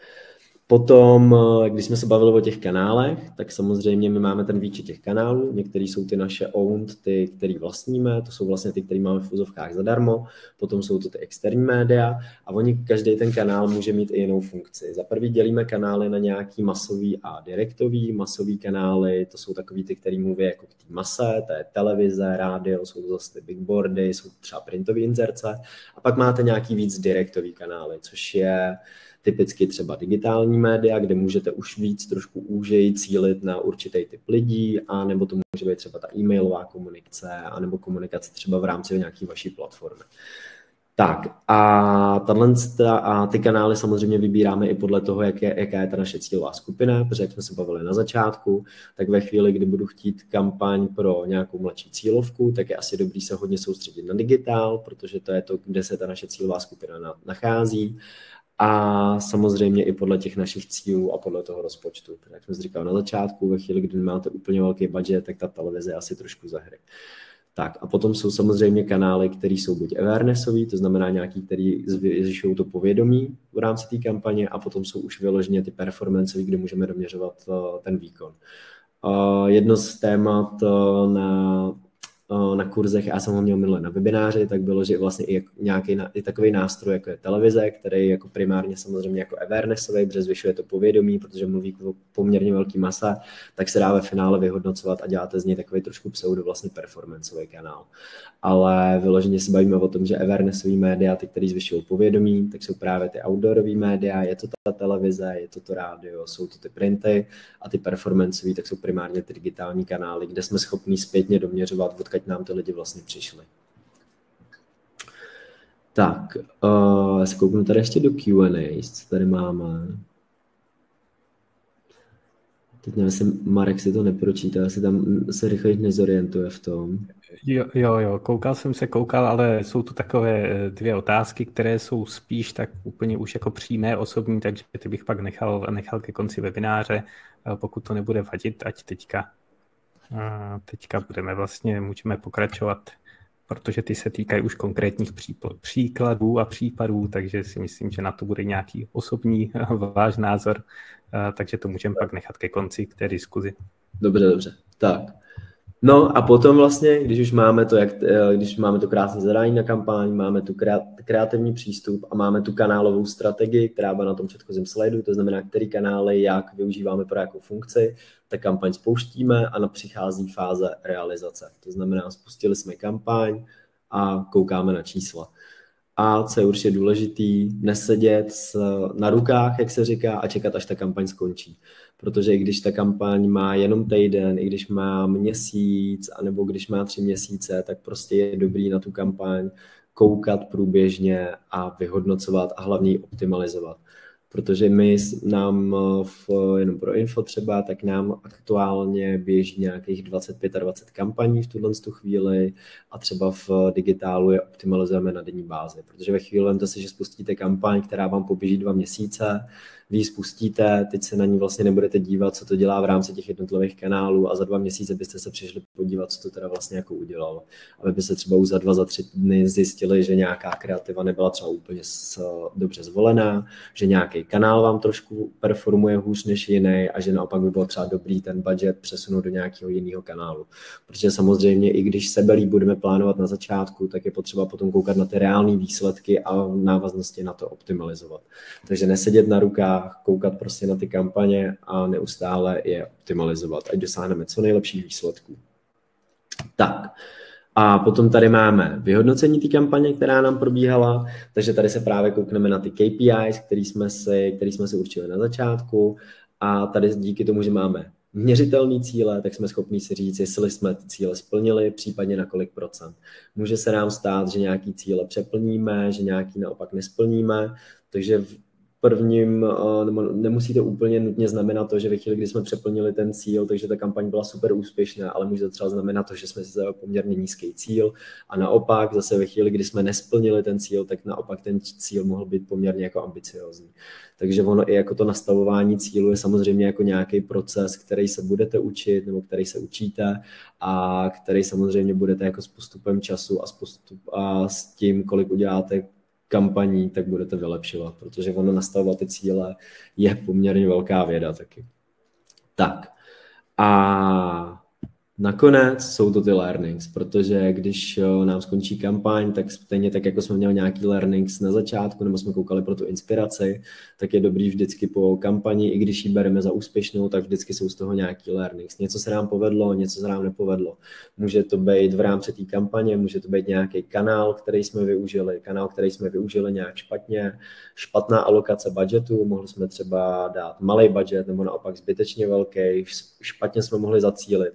Potom, eh, když jsme se bavili o těch kanálech, tak samozřejmě my máme ten výčet těch kanálů. Některý jsou ty naše owned, ty, který vlastníme, to jsou vlastně ty, které máme v úzovkách zadarmo. Potom jsou to ty externí média a oni, každý ten kanál může mít i jinou funkci. Za prvý dělíme kanály na nějaký masový a direktový. Masový kanály, to jsou takový ty, který mluví jako k té mase, to je televize, rádio, jsou to zase ty bigboardy, jsou třeba printové inzerce. A pak máte nějaký víc direktový kanály, což je typicky třeba digitální média, kde můžete už víc trošku úžeji cílit na určitý typ lidí, a nebo to může být třeba ta e-mailová komunikace, anebo komunikace třeba v rámci nějaké vaší platformy. Tak a, tato, a ty kanály samozřejmě vybíráme i podle toho, jak je, jaká je ta naše cílová skupina, protože jak jsme se bavili na začátku, tak ve chvíli, kdy budu chtít kampaň pro nějakou mladší cílovku, tak je asi dobrý se hodně soustředit na digitál, protože to je to, kde se ta naše cílová skupina nachází a samozřejmě i podle těch našich cílů a podle toho rozpočtu. Jak jsem říkal na začátku, ve chvíli, kdy máte úplně velký budget, tak ta televize je asi trošku za hry. Tak a potom jsou samozřejmě kanály, které jsou buď awarenessový, to znamená nějaký, který zvyšují to povědomí v rámci té kampaně a potom jsou už vyloženě ty performanceový, kde můžeme doměřovat eh, ten výkon. Jedno z témat eh, na na kurzech, já jsem ho měl minule na webináři, tak bylo, že vlastně i nějaký i takový nástroj, jako je televize, který jako primárně samozřejmě jako awarenessový, protože zvyšuje to povědomí, protože mluví poměrně velký masa, tak se dá ve finále vyhodnocovat a děláte z něj takový trošku pseudo vlastně performanceový kanál. Ale vyloženě se bavíme o tom, že awarenessový média, ty, které zvyšují povědomí, tak jsou právě ty outdoorové média, je to ta televize, je to to rádio, jsou to ty printy a ty performanceové, tak jsou primárně ty digitální kanály, kde jsme schopni zpětně doměřovat, odkud nám ty lidi vlastně přišli. Tak, uh, já kouknu tady ještě do Q&A, co tady máme. Teď nevím, jestli Marek si to nepročítá, jestli tam se rychle nezorientuje v tom. Jo, jo, jo, koukal jsem se, koukal, ale jsou tu takové eh, dvě otázky, které jsou spíš tak úplně už jako přímé osobní, takže ty bych pak nechal, nechal ke konci webináře, pokud to nebude vadit, ať teďka, teďka budeme vlastně, můžeme pokračovat, protože ty se týkají už konkrétních příkladů a případů, takže si myslím, že na to bude nějaký osobní váš názor, takže to můžeme pak nechat ke konci k té diskuzi. Dobře, dobře. Tak, No a potom vlastně, když už máme to, jak, eh, když máme to krásné zadání na kampaň, máme tu kreativní přístup a máme tu kanálovou strategii, která byla na tom předchozím slajdu, to znamená, který kanály, jak využíváme pro jakou funkci, tak kampaň spouštíme a na přichází fáze realizace. To znamená, spustili jsme kampaň a koukáme na čísla. A co je určitě důležitý, nesedět na rukách, jak se říká, a čekat, až ta kampaň skončí protože i když ta kampaň má jenom týden, i když má měsíc, anebo když má tři měsíce, tak prostě je dobrý na tu kampaň koukat průběžně a vyhodnocovat a hlavně ji optimalizovat. Protože my nám v, jenom pro info třeba, tak nám aktuálně běží nějakých 25 a 20 kampaní v tuhle chvíli a třeba v digitálu je optimalizujeme na denní bázi, protože ve chvíli vemte si, že spustíte kampaň, která vám poběží dva měsíce, vy ji spustíte, teď se na ní vlastně nebudete dívat, co to dělá v rámci těch jednotlivých kanálů a za dva měsíce byste se přišli podívat, co to teda vlastně jako udělalo. Aby by se třeba už za dva, za tři dny zjistili, že nějaká kreativa nebyla třeba úplně dobře zvolená, že nějaký kanál vám trošku performuje hůř než jiný a že naopak by bylo třeba dobrý ten budget přesunout do nějakého jiného kanálu. Protože samozřejmě i když sebelí budeme plánovat na začátku, tak je potřeba potom koukat na ty reální výsledky a návaznosti na to optimalizovat. Takže nesedět na rukách, koukat prostě na ty kampaně a neustále je optimalizovat, ať dosáhneme co nejlepších výsledků. Tak, a potom tady máme vyhodnocení té kampaně, která nám probíhala, takže tady se právě koukneme na ty KPIs, který jsme si, který jsme si určili na začátku a tady díky tomu, že máme měřitelné cíle, tak jsme schopni si říct, jestli jsme ty cíle splnili, případně na kolik procent. Může se nám stát, že nějaký cíle přeplníme, že nějaký naopak nesplníme, takže prvním, nebo nemusí to úplně nutně znamenat to, že ve chvíli, kdy jsme přeplnili ten cíl, takže ta kampaň byla super úspěšná, ale může to třeba znamenat to, že jsme si poměrně nízký cíl a naopak zase ve chvíli, kdy jsme nesplnili ten cíl, tak naopak ten cíl mohl být poměrně jako ambiciozní. Takže ono i jako to nastavování cílu je samozřejmě jako nějaký proces, který se budete učit nebo který se učíte a který samozřejmě budete jako s postupem času a s, postup, a s tím, kolik uděláte kampaní, tak budete vylepšovat, protože ono nastavovat ty cíle je poměrně velká věda taky. Tak a Nakonec jsou to ty learnings, protože když eh, nám skončí kampaň, tak stejně tak, jako jsme měli nějaký learnings na začátku, nebo jsme koukali pro tu inspiraci, tak je dobrý vždycky po kampani, i když ji bereme za úspěšnou, tak vždycky jsou z toho nějaký learnings. Něco se nám povedlo, něco se nám nepovedlo. Může to být v rámci té kampaně, může to být nějaký kanál, který jsme využili, kanál, který jsme využili nějak špatně, špatná alokace budgetu, mohli jsme třeba dát malý budget, nebo naopak zbytečně velký, špatně jsme mohli zacílit,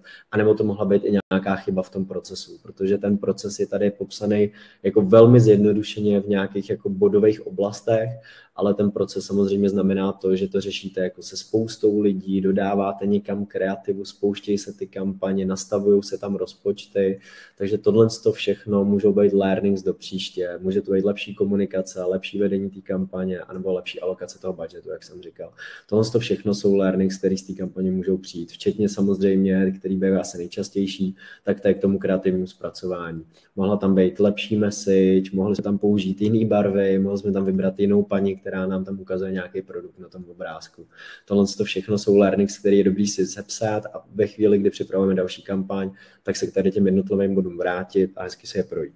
anebo to mohla být i nějaká chyba v tom procesu, protože ten proces je tady popsaný jako velmi zjednodušeně v nějakých jako bodových oblastech ale ten proces samozřejmě znamená to, že to řešíte jako se spoustou lidí, dodáváte někam kreativu, spouštějí se ty kampaně, nastavují se tam rozpočty, takže tohle to všechno můžou být learnings do příště, může to být lepší komunikace, lepší vedení té kampaně, anebo lepší alokace toho budgetu, jak jsem říkal. Tohle to všechno jsou learnings, které z té kampaně můžou přijít, včetně samozřejmě, který bývá asi nejčastější, tak to je k tomu kreativnímu zpracování. Mohla tam být lepší message, mohli jsme tam použít jiné barvy, mohli jsme tam vybrat jinou paní, která nám tam ukazuje nějaký produkt na tom obrázku. Tohle to všechno jsou learnings, které je dobrý si sepsat a ve chvíli, kdy připravujeme další kampaň, tak se k tady těm jednotlivým bodům vrátit a hezky se je projít.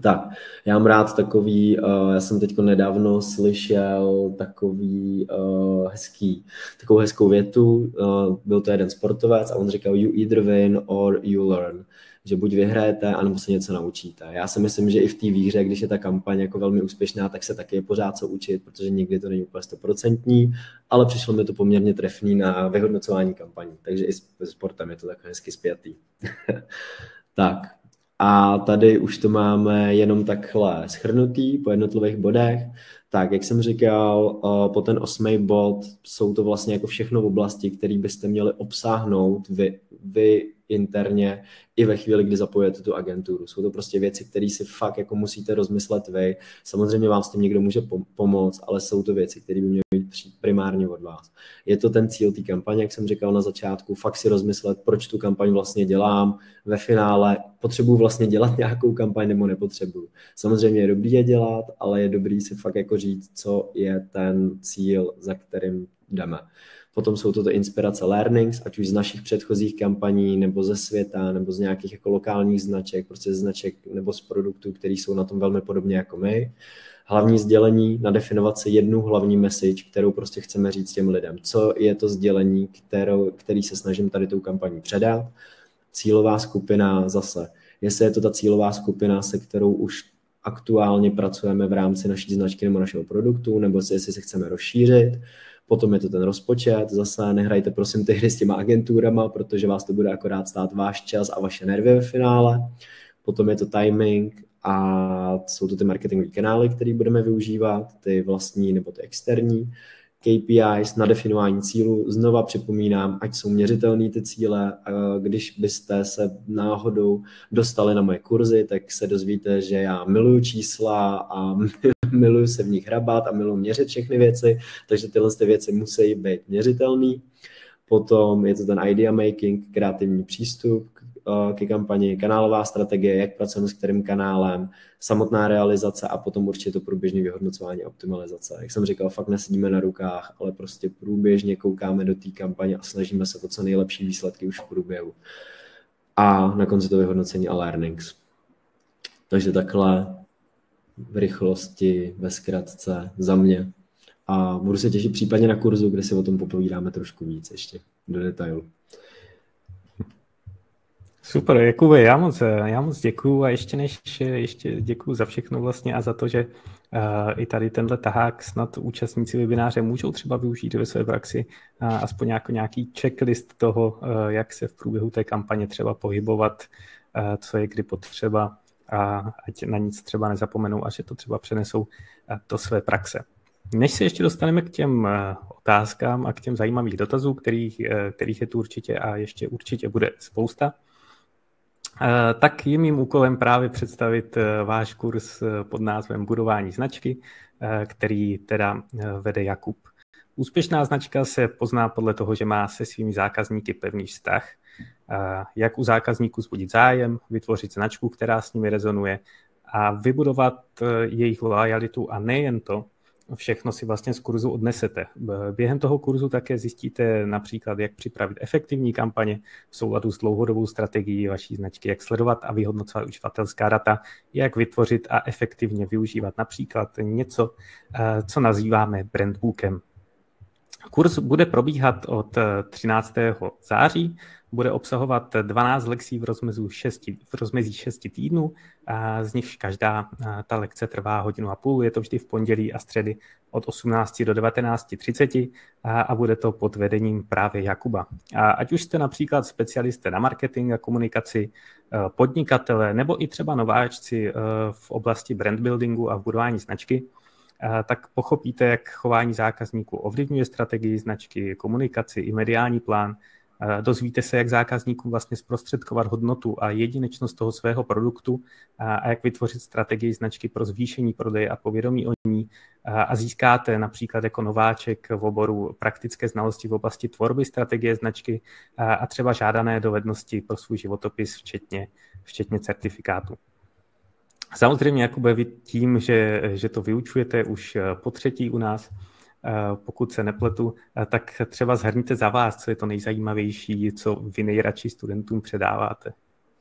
Tak, já mám rád takový, uh, já jsem teď nedávno slyšel takový uh, hezký, takovou hezkou větu, uh, byl to jeden sportovec a on říkal you either win or you learn, že buď vyhrajete, anebo se něco naučíte. Já si myslím, že i v té výhře, když je ta kampaň jako velmi úspěšná, tak se taky je pořád co učit, protože nikdy to není úplně stoprocentní, ale přišlo mi to poměrně trefný na vyhodnocování kampaní, takže i s sportem je to tak hezky zpětý. tak, a tady už to máme jenom takhle schrnutý po jednotlivých bodech. Tak, jak jsem říkal, eh, po ten osmý bod jsou to vlastně jako všechno v oblasti, které byste měli obsáhnout vy, vy interně i ve chvíli, kdy zapojete tu agenturu. Jsou to prostě věci, které si fakt jako musíte rozmyslet vy. Samozřejmě vám s tím někdo může pomoct, ale jsou to věci, které by měly být primárně od vás. Je to ten cíl té kampaně, jak jsem říkal na začátku, fakt si rozmyslet, proč tu kampaň vlastně dělám. Ve finále potřebuji vlastně dělat nějakou kampaň nebo nepotřebuji. Samozřejmě je dobrý je dělat, ale je dobrý si fakt jako říct, co je ten cíl, za kterým jdeme. Potom jsou to inspirace learnings, ať už z našich předchozích kampaní, nebo ze světa, nebo z nějakých jako lokálních značek, prostě značek nebo z produktů, které jsou na tom velmi podobně jako my. Hlavní sdělení, nadefinovat si jednu hlavní message, kterou prostě chceme říct těm lidem. Co je to sdělení, kterou, který se snažím tady tou kampaní předat. Cílová skupina zase. Jestli je to ta cílová skupina, se kterou už aktuálně pracujeme v rámci naší značky nebo našeho produktu, nebo jestli se chceme rozšířit Potom je to ten rozpočet, zase nehrajte prosím ty hry s těma agenturama, protože vás to bude akorát stát váš čas a vaše nervy ve finále. Potom je to timing a jsou to ty marketingové kanály, které budeme využívat, ty vlastní nebo ty externí. KPIs na definování cílu. Znova připomínám, ať jsou měřitelné ty cíle. Když byste se náhodou dostali na moje kurzy, tak se dozvíte, že já miluju čísla a miluju se v nich hrabat a miluju měřit všechny věci, takže tyhle ty věci musí být měřitelné. Potom je to ten idea making, kreativní přístup ke kampani, kanálová strategie, jak pracujeme s kterým kanálem, samotná realizace a potom určitě to průběžné vyhodnocování a optimalizace. Jak jsem říkal, fakt nesedíme na rukách, ale prostě průběžně koukáme do té kampaně a snažíme se to co nejlepší výsledky už v průběhu. A na konci to vyhodnocení a learnings. Takže takhle v rychlosti, ve zkratce, za mě. A budu se těšit případně na kurzu, kde si o tom popovídáme trošku víc ještě do detailu. Super, Jakube, já moc, já moc děkuju a ještě než ještě děkuju za všechno vlastně a za to, že uh, i tady tenhle tahák snad účastníci webináře můžou třeba využít ve své praxi uh, aspoň jako nějaký checklist toho, uh, jak se v průběhu té kampaně třeba pohybovat, uh, co je kdy potřeba a ať na nic třeba nezapomenou a že to třeba přenesou uh, do své praxe. Než se ještě dostaneme k těm otázkám a k těm zajímavých dotazů, kterých, kterých je tu určitě a ještě určitě bude spousta, tak je mým úkolem právě představit eh, váš kurz eh, pod názvem Budování značky, který teda vede Jakub. Úspěšná značka se pozná podle toho, že má se svými zákazníky pevný vztah. Jak u zákazníků zbudit zájem, vytvořit značku, která s nimi rezonuje a vybudovat jejich lojalitu a nejen to, všechno si vlastně z kurzu odnesete. Během toho kurzu také zjistíte například, jak připravit efektivní kampaně v souladu s dlouhodobou strategií vaší značky, jak sledovat a vyhodnocovat uživatelská data, jak vytvořit a efektivně využívat například něco, eh, co nazýváme brandbookem. Kurs bude probíhat od 13. září bude obsahovat 12 lekcí v, rozmezí 6, v rozmezí 6 týdnů, a z nich každá ta lekce trvá hodinu a půl, je to vždy v pondělí a středy od 18 do 19.30 a, a bude to pod vedením právě Jakuba. A ať už jste například specialisté na marketing a komunikaci, e, podnikatele nebo i třeba nováčci v oblasti brandbuildingu a budování značky, tak pochopíte, jak chování zákazníků ovlivňuje strategii značky, komunikaci i mediální plán, Dozvíte se, jak zákazníkům vlastně zprostředkovat hodnotu a jedinečnost toho svého produktu a jak vytvořit strategii značky pro zvýšení prodeje a povědomí o ní a získáte například jako nováček v oboru praktické znalosti v oblasti tvorby strategie značky a třeba žádané dovednosti pro svůj životopis, včetně, včetně certifikátu. Samozřejmě, Jakube, vy tím, že, že to vyučujete už po třetí u nás, pokud se nepletu, tak třeba zhrníte za vás, co je to nejzajímavější, co vy nejradši studentům předáváte.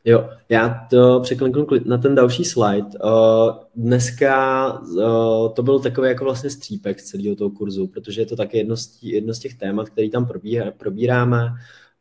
Jo, já to překliknu na ten další slide. Dneska to byl takový jako vlastně střípek z celého toho kurzu, protože je to taky jedno z, těch témat, který tam probíráme.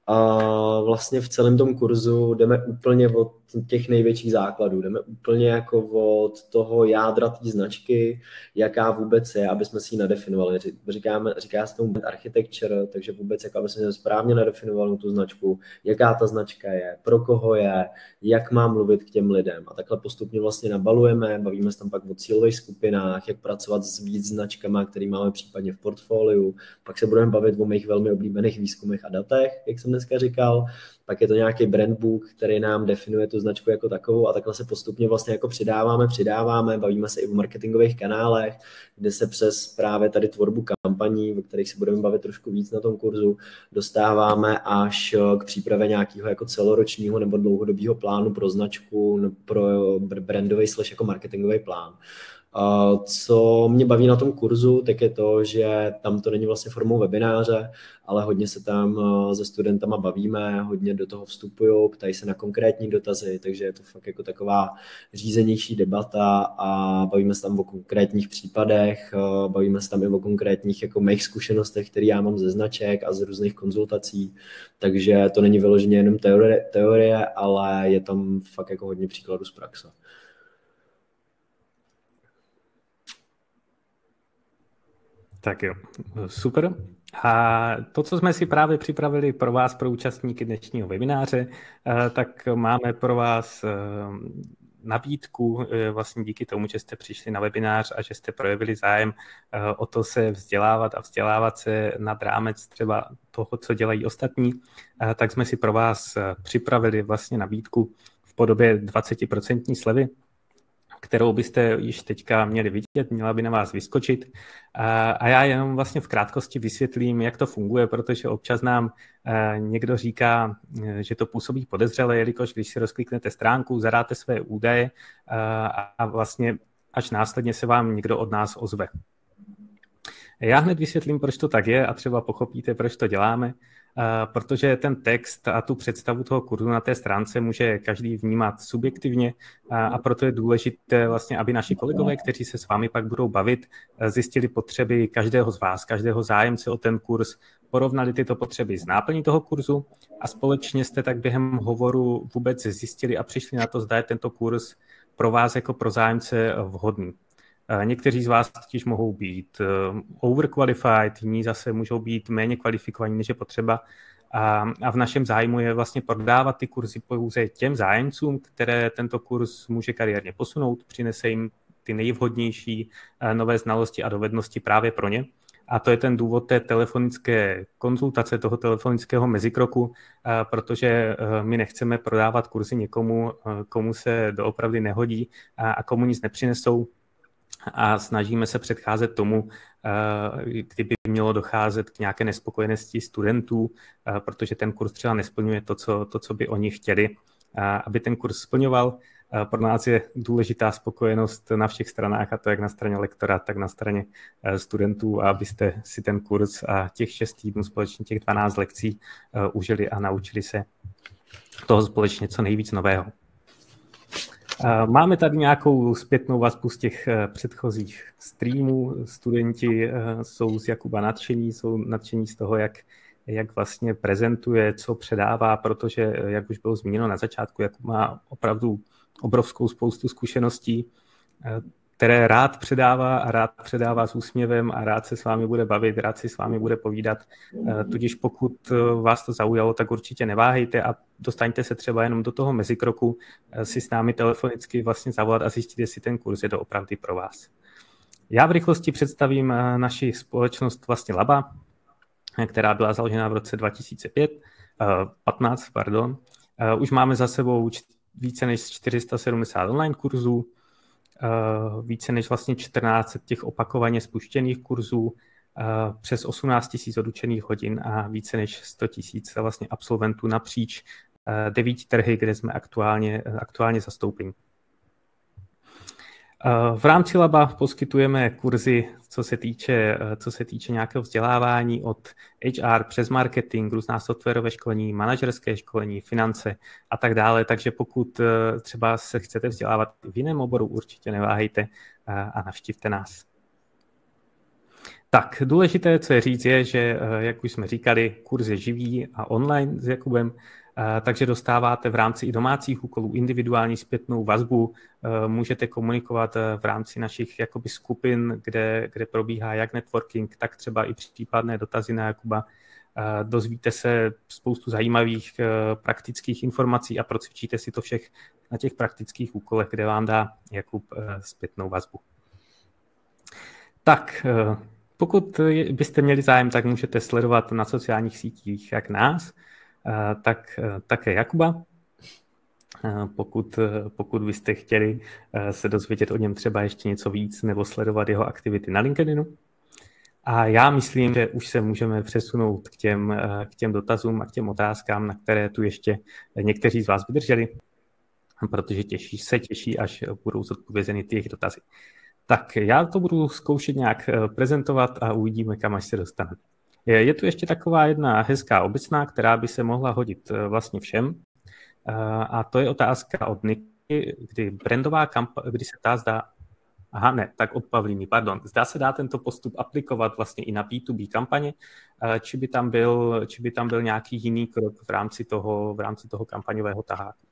A vlastně v celém tom kurzu jdeme úplně od těch největších základů. Jdeme úplně jako od toho jádra té značky, jaká vůbec je, aby jsme si ji nadefinovali. Říkáme, říká se tomu architecture, takže vůbec jako aby jsme správně nadefinovali tu značku, jaká ta značka je, pro koho je, jak má mluvit k těm lidem. A takhle postupně vlastně nabalujeme, bavíme se tam pak o cílových skupinách, jak pracovat s víc značkama, které máme případně v portfoliu. Pak se budeme bavit o mých velmi oblíbených výzkumech a datech, jak jsem dneska říkal pak je to nějaký brand book, který nám definuje tu značku jako takovou a takhle se postupně vlastně jako přidáváme, přidáváme, bavíme se i v marketingových kanálech, kde se přes právě tady tvorbu kampaní, o kterých se budeme bavit trošku víc na tom kurzu, dostáváme až k přípravě nějakého jako celoročního nebo dlouhodobého plánu pro značku, pro brandový slash jako marketingový plán. Co mě baví na tom kurzu, tak je to, že tam to není vlastně formou webináře, ale hodně se tam eh, se studentama bavíme, hodně do toho vstupují, ptají se na konkrétní dotazy, takže je to fakt jako taková řízenější debata a bavíme se tam o konkrétních případech, eh, bavíme se tam i o konkrétních jako mých zkušenostech, které já mám ze značek a z různých konzultací, takže to není vyloženě jenom teorie, teorie ale je tam fakt jako hodně příkladů z praxe. Tak jo, super. A to, co jsme si právě připravili pro vás, pro účastníky dnešního webináře, eh, tak máme pro vás eh, nabídku eh, vlastně díky tomu, že jste přišli na webinář a že jste projevili zájem o to se vzdělávat a vzdělávat se nad rámec třeba toho, co dělají ostatní, tak jsme si pro vás připravili vlastně nabídku v podobě 20% slevy kterou byste již teďka měli vidět, měla by na vás vyskočit. A já jenom vlastně v krátkosti vysvětlím, jak to funguje, protože občas nám někdo říká, že to působí podezřele, jelikož když si rozkliknete stránku, zadáte své údaje a vlastně až následně se vám někdo od nás ozve. Já hned vysvětlím, proč to tak je a třeba pochopíte, proč to děláme protože ten text a tu představu toho kurzu na té stránce může každý vnímat subjektivně a proto je důležité vlastně, aby naši kolegové, kteří se s vámi pak budou bavit, zjistili potřeby každého z vás, každého zájemce o ten kurz, porovnali tyto potřeby s náplní toho kurzu a společně jste tak během hovoru vůbec zjistili a přišli na to, zda je tento kurz pro vás jako pro zájemce vhodný. Někteří z vás totiž mohou být eh, overqualified, jiní zase můžou být méně kvalifikovaní, než je potřeba. A, a v našem zájmu je vlastně prodávat ty kurzy pouze těm zájemcům, které tento kurz může kariérně posunout, přinese jim ty nejvhodnější eh, nové znalosti a dovednosti právě pro ně. A to je ten důvod té telefonické konzultace, toho telefonického mezikroku, eh, protože my nechceme prodávat kurzy někomu, komu se doopravdy nehodí a komu nic nepřinesou, a snažíme se předcházet tomu, eh, kdyby mělo docházet k nějaké nespokojenosti studentů, eh, protože ten kurz třeba nesplňuje to, co, to, co by oni chtěli, aby ten kurz splňoval. Eh, pro nás je důležitá spokojenost na všech stranách, a to jak na straně lektora, tak na straně studentů, abyste si ten kurz a těch 6 týdnů společně těch 12 lekcí užili a naučili se toho společně co nejvíc nového. Máme tady nějakou zpětnou vazbu z těch eh, předchozích streamů. Studenti eh, jsou z Jakuba nadšení, jsou nadšení z toho, jak, jak vlastně prezentuje, co předává, protože, eh, jak už bylo zmíněno na začátku, Jakub má opravdu obrovskou spoustu zkušeností které rád předává a rád předává s úsměvem a rád se s vámi bude bavit, rád si s vámi bude povídat. Eh, tudíž pokud eh, vás to zaujalo, tak určitě neváhejte a dostaňte se třeba jenom do toho mezikroku eh, si s námi telefonicky vlastně zavolat a zjistit, jestli ten kurz je to opravdu pro vás. Já v rychlosti představím naši společnost vlastně Laba, která byla založena v roce 2005, 15, pardon. Už máme za sebou více než 470 online kurzů, více než vlastně 14 těch opakovaně spuštěných kurzů, eh, přes 18 tisíc odučených hodin a více než 100 tisíc vlastně absolventů napříč eh, devíti trhy, kde jsme aktuálně, aktuálně zastoupeni. V rámci Laba poskytujeme kurzy, co se týče, co se týče nějakého vzdělávání od HR přes marketing, různá softwarové školení, manažerské školení, finance a tak dále. Takže pokud třeba se chcete vzdělávat v jiném oboru, určitě neváhejte a navštivte nás. Tak, důležité, co je říct, je, že, jak už jsme říkali, kurz je živý a online s Jakubem, takže dostáváte v rámci i domácích úkolů individuální zpětnou vazbu, můžete komunikovat v rámci našich jakoby skupin, kde, kde probíhá jak networking, tak třeba i případné dotazy na Jakuba. Dozvíte se spoustu zajímavých praktických informací a procvičíte si to všech na těch praktických úkolech, kde vám dá Jakub zpětnou vazbu. Tak, pokud byste měli zájem, tak můžete sledovat na sociálních sítích jak nás, tak také Jakuba. Pokud, pokud byste chtěli se dozvědět o něm třeba ještě něco víc nebo sledovat jeho aktivity na LinkedInu. A já myslím, že už se můžeme přesunout k těm, k těm dotazům a k těm otázkám, na které tu ještě někteří z vás vydrželi, protože těší, se těší, až budou zodpovězeny ty jejich dotazy. Tak já to budu zkoušet nějak prezentovat a uvidíme, kam až se dostaneme. Je, tu ještě taková jedna hezká obecná, která by se mohla hodit eh, vlastně všem. Eh, a to je otázka od Niky, kdy brandová kampaň, kdy se ta zdá, aha ne, tak od Pavlíny, pardon, zdá se dá tento postup aplikovat vlastně i na B2B kampaně, eh, či by tam byl, či by tam byl nějaký jiný krok v rámci toho, v rámci toho kampaňového taháku.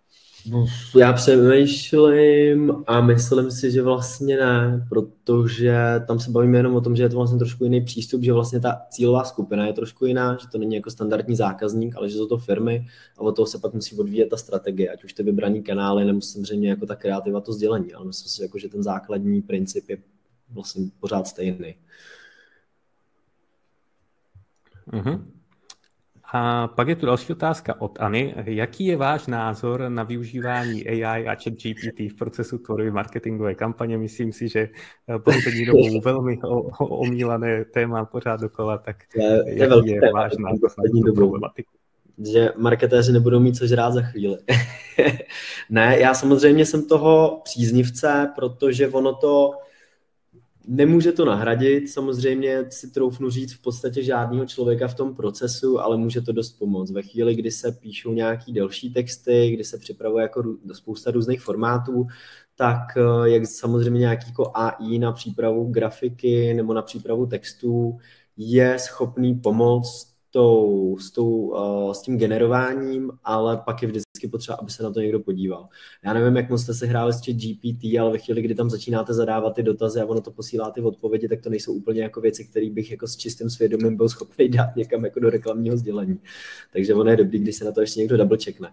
Já přemýšlím a myslím si, že vlastně ne, protože tam se bavíme jenom o tom, že je to vlastně trošku jiný přístup, že vlastně ta cílová skupina je trošku jiná, že to není jako standardní zákazník, ale že jsou to firmy a od toho se pak musí odvíjet ta strategie, ať už ty vybraní kanály, nebo samozřejmě jako ta kreativa, to sdělení, ale myslím si, jako, že ten základní princip je vlastně pořád stejný. Mm-hmm. A pak je tu další otázka od Ani. Jaký je váš názor na využívání AI a chat GPT v procesu tvorby marketingové kampaně? Myslím si, že eh, poslední dobou velmi omílané téma pořád dokola, tak je, je jaký je váš názor na tu problematiku? Že marketéři nebudou mít co žrát za chvíli. ne, já samozřejmě jsem toho příznivce, protože ono to Nemůže to nahradit, samozřejmě si troufnu říct v podstatě žádného člověka v tom procesu, ale může to dost pomoct. Ve chvíli, kdy se píšou nějaký delší texty, kdy se připravuje jako spousta různých formátů, tak eh, jak samozřejmě nějaký jako AI na přípravu grafiky nebo na přípravu textů je schopný pomoct tou, s, tou, uh, s tím generováním, ale pak je vždycky potřeba, aby se na to někdo podíval. Já nevím, jak moc jste si hráli s GPT, ale ve chvíli, kdy tam začínáte zadávat ty dotazy a ono to posílá ty odpovědi, tak to nejsou úplně jako věci, které bych jako s čistým svědomím byl schopný dát někam jako do reklamního sdělení. Takže ono je dobrý, když se na to ještě někdo double checkne.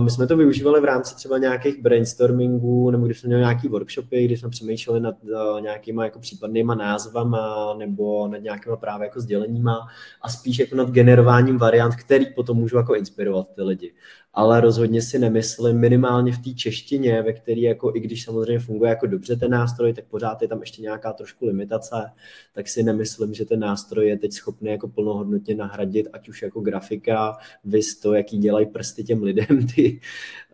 My jsme to využívali v rámci třeba nějakých brainstormingů, nebo když jsme měli nějaký workshopy, kdy jsme přemýšleli nad nějakýma jako případnýma názvama nebo nad nějakýma právě jako sděleníma a spíš jako nad generováním variant, který potom můžou jako inspirovat ty lidi. Ale rozhodně si nemyslím, minimálně v té češtině, ve které jako, i když samozřejmě funguje jako dobře ten nástroj, tak pořád je tam ještě nějaká trošku limitace, tak si nemyslím, že ten nástroj je teď schopný jako plnohodnotně nahradit, ať už jako grafika, vys to, jaký dělají prsty těm lidem ty,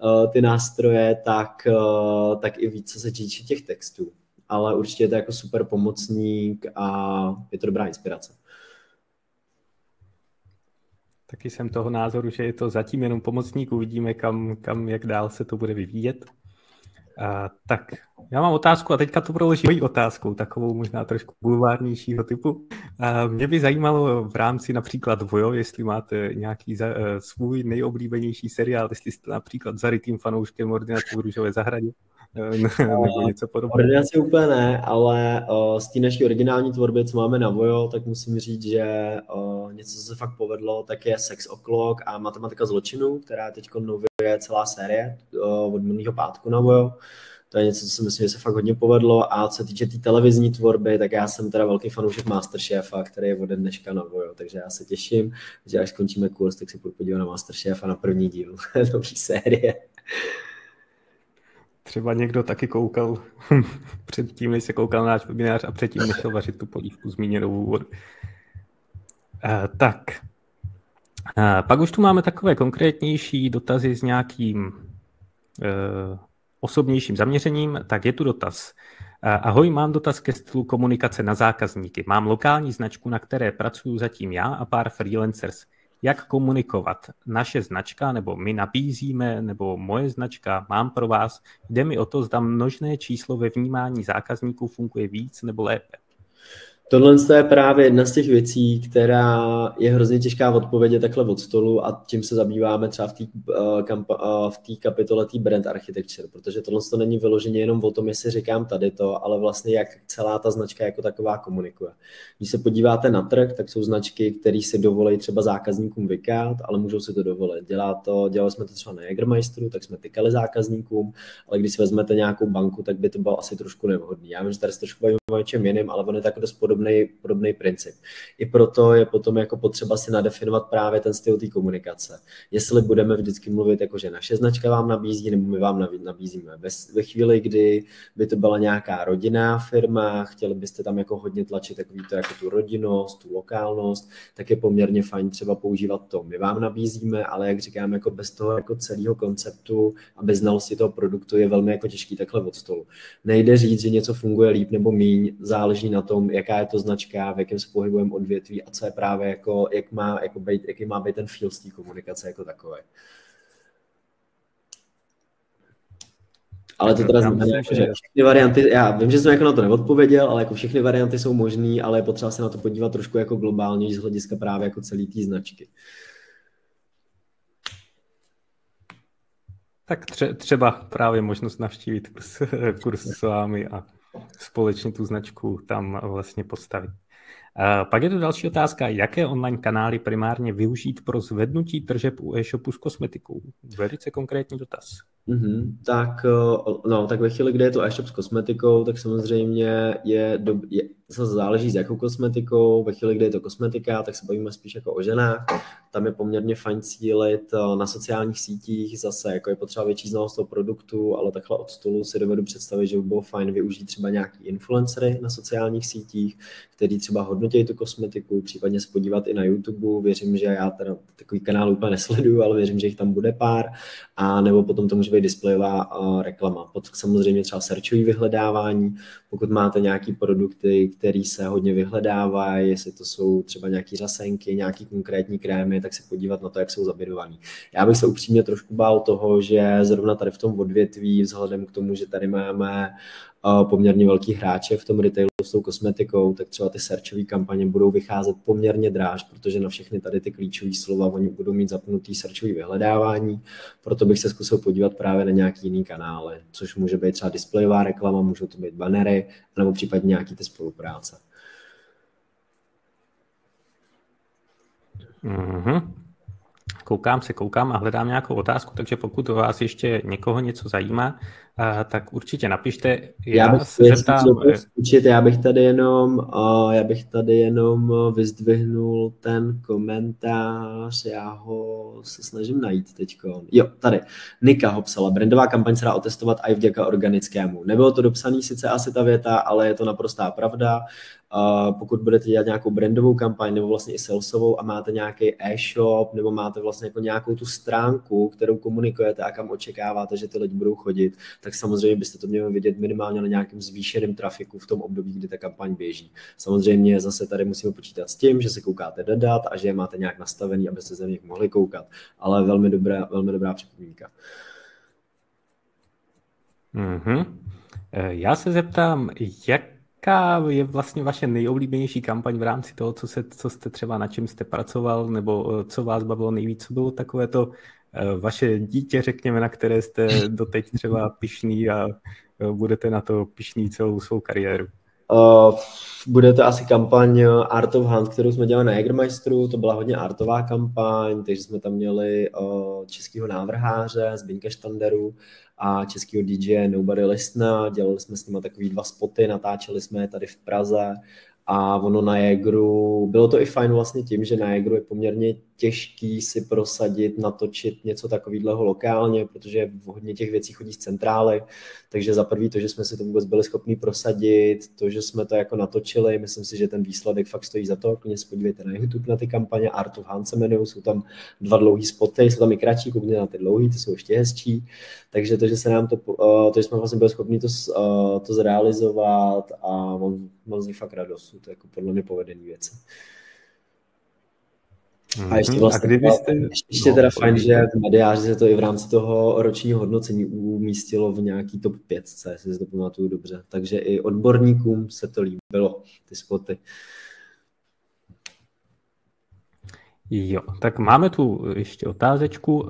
eh, ty nástroje, tak, eh, tak i víc, co se týče těch textů. Ale určitě je to jako super pomocník a je to dobrá inspirace. Taky jsem toho názoru, že je to zatím jenom pomocník, uvidíme, kam, kam jak dál se to bude vyvíjet. A, tak, já mám otázku a teďka to proložím otázkou, takovou možná trošku bulvárnějšího typu. A mě by zajímalo v rámci například Vojo, jestli máte nějaký za, uh, svůj nejoblíbenější seriál, jestli jste například zarytým fanouškem ordinace v Růžové zahradě. Nebo něco podobného. Ordinaci úplně ne, ale uh, z té naší originální tvorby, co máme na Vojo, tak musím říct, že uh, něco, co se fakt povedlo, tak je Sex O'Clock a Matematika zločinu, která je teď nově celá série uh, od minulého pátku na Vojo. To je něco, co si myslím, že se fakt hodně povedlo. A co se týče té tý televizní tvorby, tak já jsem teda velký fanoušek Masterchefa, který je ode dneška na Vojo, takže já se těším, že až skončíme kurz, tak si půjdu podívat na Masterchefa na první díl nový série třeba někdo taky koukal předtím, než se koukal na náš webinář a předtím nešel vařit tu polívku zmíněnou vodu. Uh, tak, uh, pak už tu máme takové konkrétnější dotazy s nějakým uh, osobnějším zaměřením, tak je tu dotaz. Ahoj, mám dotaz ke stylu komunikace na zákazníky. Mám lokální značku, na které pracuji zatím já a pár freelancers. Jak komunikovat? Naše značka, nebo my nabízíme, nebo moje značka, mám pro vás. Jde mi o to, zda množné číslo ve vnímání zákazníků funguje víc nebo lépe. Tohle je právě jedna z těch věcí, která je hrozně těžká v odpovědi takhle od stolu a tím se zabýváme třeba v té uh, uh, kapitole té brand architecture, protože tohle to není vyloženě jenom o tom, jestli říkám tady to, ale vlastně jak celá ta značka jako taková komunikuje. Když se podíváte na trh, tak jsou značky, které si dovolí třeba zákazníkům vykát, ale můžou si to dovolit. Dělá to, dělali jsme to třeba na Jägermeisteru, tak jsme tykali zákazníkům, ale když si vezmete nějakou banku, tak by to bylo asi trošku nevhodné. Já vím, že tady se trošku bavíme o něčem jiným, ale on je tak dost podobný, podobný princip. I proto je potom jako potřeba si nadefinovat právě ten styl té komunikace. Jestli budeme vždycky mluvit jako, že naše značka vám nabízí, nebo my vám nabízíme. Ve chvíli, kdy by to byla nějaká rodinná firma, chtěli byste tam jako hodně tlačit takový to jako tu rodinnost, tu lokálnost, tak je poměrně fajn třeba používat to. My vám nabízíme, ale jak říkám, jako bez toho jako celého konceptu a bez znalosti toho produktu je velmi jako těžký takhle od stolu. Nejde říct, že něco funguje líp nebo míň, záleží na tom, jaká je to značka, v jakém se pohybujeme odvětví a co je právě jako, jak má, jako být, jaký má být ten feel z té komunikace jako takové. Ale to teda znamená, jako, že všechny varianty, já vím, že jsem jako na to neodpověděl, ale jako všechny varianty jsou možné, ale je potřeba se na to podívat trošku jako globálně z hlediska právě jako celý té značky. Tak tře- třeba právě možnost navštívit kurz, kurz s vámi a společně tu značku tam vlastně postavit. Pak je to další otázka, jaké online kanály primárně využít pro zvednutí tržeb u e-shopu s kosmetikou? Velice konkrétní dotaz. Mm-hmm. Tak, no, tak ve chvíli, kdy je to e-shop s kosmetikou, tak samozřejmě je, do, je zase záleží s jakou kosmetikou. Ve chvíli, kdy je to kosmetika, tak se bavíme spíš jako o ženách. Tam je poměrně fajn cílit eh, na sociálních sítích, zase jako je potřeba větší znalost toho produktu, ale takhle od stolu si dovedu představit, že by bylo fajn využít třeba nějaký influencery na sociálních sítích, který třeba hodnotí tu kosmetiku, případně se podívat i na YouTube. Věřím, že já teda takový kanál úplně nesleduju, ale věřím, že jich tam bude pár. A nebo potom to může být displejová uh, reklama. Pod samozřejmě třeba searchový vyhledávání, pokud máte nějaký produkty, který se hodně vyhledávají, jestli to jsou třeba nějaké řasenky, nějaký konkrétní krémy, tak se podívat na to, jak jsou zabidovaný. Já bych se upřímně trošku bál toho, že zrovna tady v tom odvětví, vzhledem k tomu, že tady máme poměrně velký hráče v tom retailu s tou kosmetikou, tak třeba ty searchové kampaně budou vycházet poměrně dráž, protože na všechny tady ty klíčové slova oni budou mít zapnutý searchový vyhledávání, proto bych se zkusil podívat právě na nějaký jiný kanály, což může být třeba displejová reklama, můžou to být bannery, nebo případně nějaký ty spolupráce. Mm-hmm. Koukám se, koukám a hledám nějakou otázku, takže pokud vás ještě někoho něco zajímá, tak určitě napište. Já, já bych, se zeptám... Učit, já bych tady jenom, já bych tady jenom vyzdvihnul ten komentář, já ho se snažím najít teď. Jo, tady. Nika ho psala, brandová kampaň se dá otestovat i vděka organickému. Nebylo to dopsaný sice asi ta věta, ale je to naprostá pravda. Pokud budete dělat nějakou brandovou kampaň nebo vlastně i salesovou a máte nějaký e-shop nebo máte vlastně jako nějakou tu stránku, kterou komunikujete a kam očekáváte, že ty lidi budou chodit, tak samozřejmě byste to měli vidět minimálně na nějakém zvýšeném trafiku v tom období, kdy ta kampaň běží. Samozřejmě zase tady musíme počítat s tím, že se koukáte do dat a že je máte nějak nastavený, abyste se nich mohli koukat. Ale velmi dobrá, velmi dobrá připomínka. Mm-hmm. Já se zeptám, jak Jaká je vlastně vaše nejoblíbenější kampaň v rámci toho, co, se, co jste třeba na čem jste pracoval, nebo eh, co vás bavilo nejvíc? Co bylo takové to eh, vaše dítě, řekněme, na které jste doteď třeba pišný a eh, budete na to pišný celou svou kariéru? Uh, bude to asi kampaň Art of Hunt, kterou jsme dělali na Jägermeisteru, to byla hodně artová kampaň, takže jsme tam měli uh, českého návrháře z Binke Štanderu a českého DJ Nobody Listna, dělali jsme s nimi takový dva spoty, natáčeli jsme je tady v Praze a ono na Jägeru, bylo to i fajn vlastně tím, že na Jägeru je poměrně těžký si prosadit, natočit něco takového lokálně, protože hodně těch věcí chodí z centrály, takže za prvý to, že jsme si to vůbec byli schopni prosadit, to, že jsme to jako natočili, myslím si, že ten výsledek fakt stojí za to, klidně se podívejte na YouTube na ty kampaně, Art of Han se jsou tam dva dlouhý spoty, jsou tam i kratší, koukněte na ty dlouhý, ty jsou ještě hezčí, takže to, že se nám to, uh, to, že jsme vlastně byli schopni to, uh, to zrealizovat a mám, mám z nich fakt radost, to jako podle mě povedený věci. A ještě mhm. vlastně, a kdybyste... ještě, ještě no, teda fajn, že mediáři se to i v rámci toho ročního hodnocení umístilo v nějaký top 5, jestli si to pamatuju dobře. Takže i odborníkům se to líbilo, ty spoty. Jo, tak máme tu ještě otázečku.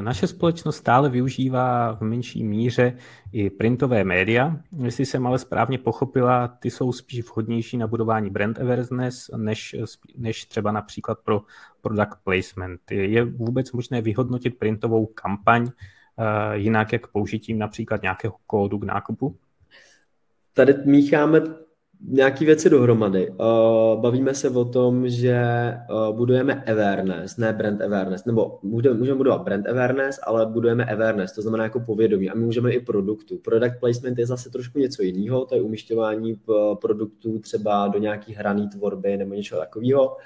Naše společnost stále využívá v menší míře i printové média. Jestli jsem ale správně pochopila, ty jsou spíš vhodnější na budování brand awareness, než, než třeba například pro product placement. Je vůbec možné vyhodnotit printovou kampaň jinak, jak použitím například nějakého kódu k nákupu? Tady mícháme nějaké věci dohromady. Uh, bavíme se o tom, že uh, budujeme awareness, ne brand awareness, nebo můžeme, můžeme budovat brand awareness, ale budujeme awareness, to znamená jako povědomí a my můžeme i produktu. Product placement je zase trošku něco jiného, to je umišťování produktů třeba do nějakých hraný tvorby nebo něčeho takového,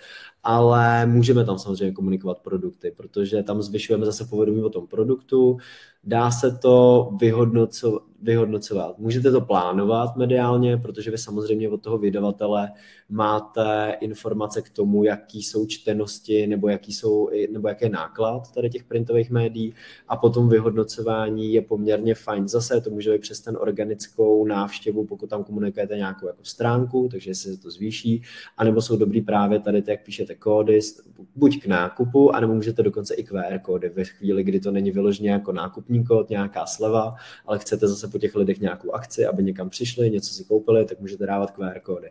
ale můžeme tam samozřejmě komunikovat produkty, protože tam zvyšujeme zase povědomí o tom produktu, dá se to vyhodnocovat, vyhodnocovat. Můžete to plánovat mediálně, protože vy samozřejmě od toho vydavatele máte informace k tomu, jaký jsou čtenosti nebo jaký, jsou, nebo jaký je náklad tady těch printových médií a potom vyhodnocování je poměrně fajn. Zase to může být přes ten organickou návštěvu, pokud tam komunikujete nějakou jako stránku, takže se to zvýší, anebo jsou dobrý právě tady, jak píšete kódy, buď k nákupu, anebo můžete dokonce i QR kódy ve chvíli, kdy to není vyloženě jako nákupní kód, nějaká sleva, ale chcete zase po těch lidech nějakou akci, aby někam přišli, něco si koupili, tak můžete dávat QR kódy.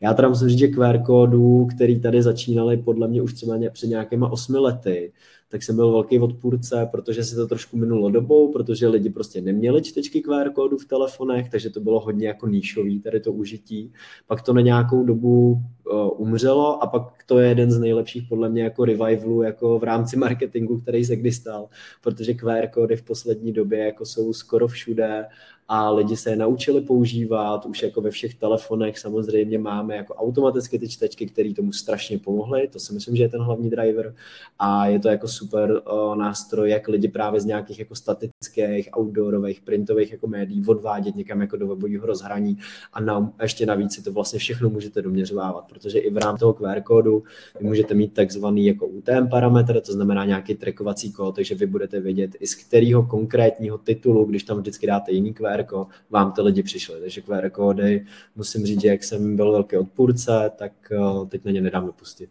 Já teda musím říct, že QR kódů, který tady začínaly podle mě už třeba před nějakýma osmi lety, tak jsem byl velký odpůrce, protože si to trošku minulo dobou, protože lidi prostě neměli čtečky QR kódu v telefonech, takže to bylo hodně jako níšový tady to užití. Pak to na nějakou dobu uh, umřelo a pak to je jeden z nejlepších podle mě jako revivalů jako v rámci marketingu, který se kdy stal, protože QR kódy v poslední době jako jsou skoro všude a lidi se je naučili používat, už jako ve všech telefonech samozřejmě máme jako automaticky ty čtečky, které tomu strašně pomohly, to si myslím, že je ten hlavní driver. A je to jako super uh, nástroj, jak lidi právě z nějakých jako statických, outdoorových, printových jako médií odvádět někam jako do webového rozhraní a na, ještě navíc si to vlastně všechno můžete doměřovávat, protože i v rámci toho QR kódu vy můžete mít takzvaný jako UTM parametr, to znamená nějaký trackovací kód, takže vy budete vědět i z kterého konkrétního titulu, když tam vždycky dáte jiný QR kód, vám ty lidi přišli. Takže QR kódy, musím říct, že jak jsem byl velký odpůrce, tak eh, teď na ně nedám dopustit.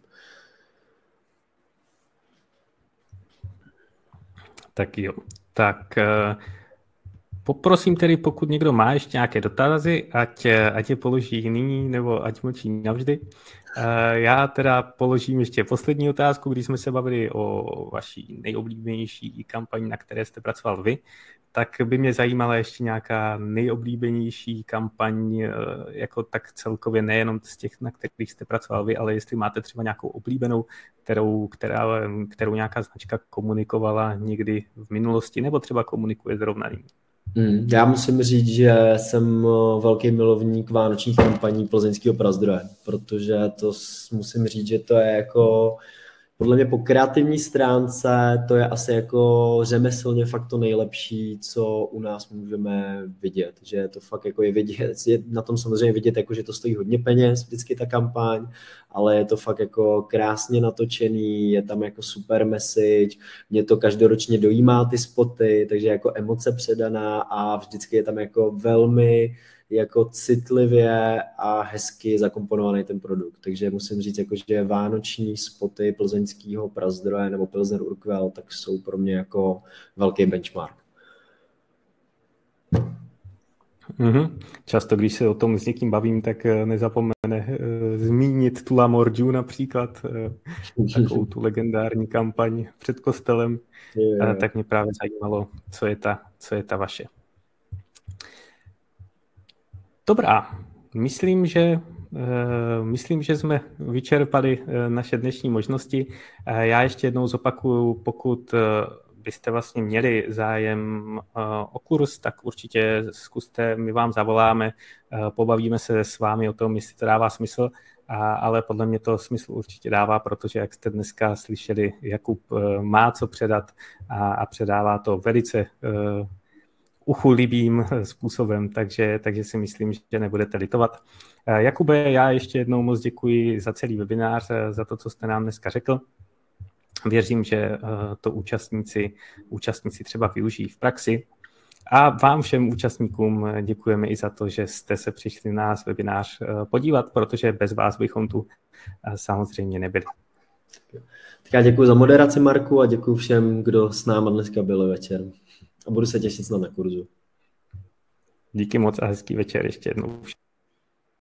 Tak jo. Tak uh Poprosím tedy, pokud někdo má ještě nějaké dotazy, ať, ať je položí nyní nebo ať mlčí navždy. Eh, já teda položím ještě poslední otázku, když jsme se bavili o vaší nejoblíbenější kampani, na které jste pracoval vy, tak by mě zajímala ještě nějaká nejoblíbenější kampaň, eh, jako tak celkově nejenom z těch, na kterých jste pracoval vy, ale jestli máte třeba nějakou oblíbenou, kterou, která, kterou nějaká značka komunikovala někdy v minulosti, nebo třeba komunikuje zrovna nyní. Hmm, já musím říct, že jsem eh, velký milovník vánočních kampaní plzeňského prazdroje, protože to musím říct, že to je jako podle mě po kreativní stránce to je asi jako řemeslně fakt to nejlepší, co u nás můžeme vidět, že to fakt jako je vidět, je na tom samozřejmě vidět, jako že to stojí hodně peněz, vždycky ta kampaň, ale je to fakt jako krásně natočený, je tam jako super message, mě to každoročně dojímá ty spoty, takže jako emoce předaná a vždycky je tam jako velmi jako citlivě a hezky zakomponovaný ten produkt. Takže musím říct, jako, že vánoční spoty plzeňského prazdroje nebo Pilsner Urquell, tak jsou pro mě jako velký benchmark. Mm-hmm. Často, když se o tom s někým bavím, tak eh, nezapomene uh, zmínit tu Lamordiu například, uh, takovou tu legendární kampaň před kostelem. Yeah. Uh, tak mě právě zajímalo, co je ta, co je ta vaše. Dobrá, myslím, že myslím, že jsme vyčerpali naše dnešní možnosti. Já ještě jednou zopakuju, pokud byste vlastně měli zájem o kurz, tak určitě zkuste, my vám zavoláme, pobavíme se s vámi o tom, jestli to dává smysl, ale podle mě to smysl určitě dává, protože jak jste dneska slyšeli, Jakub má co předat a předává to velice uchulibým způsobem, takže, takže si myslím, že nebudete litovat. Eh, Jakube, já ještě jednou moc děkuji za celý webinář, eh, za to, co jste nám dneska řekl. Věřím, že eh, to účastníci, účastníci třeba využijí v praxi. A vám všem účastníkům děkujeme i za to, že jste se přišli na nás webinář podívat, protože bez vás bychom tu samozřejmě nebyli. Tak já děkuji za moderaci, Marku, a děkuji všem, kdo s náma dneska byl večer a budu se těšit snad na kurzu. Díky moc a hezký večer ještě jednou.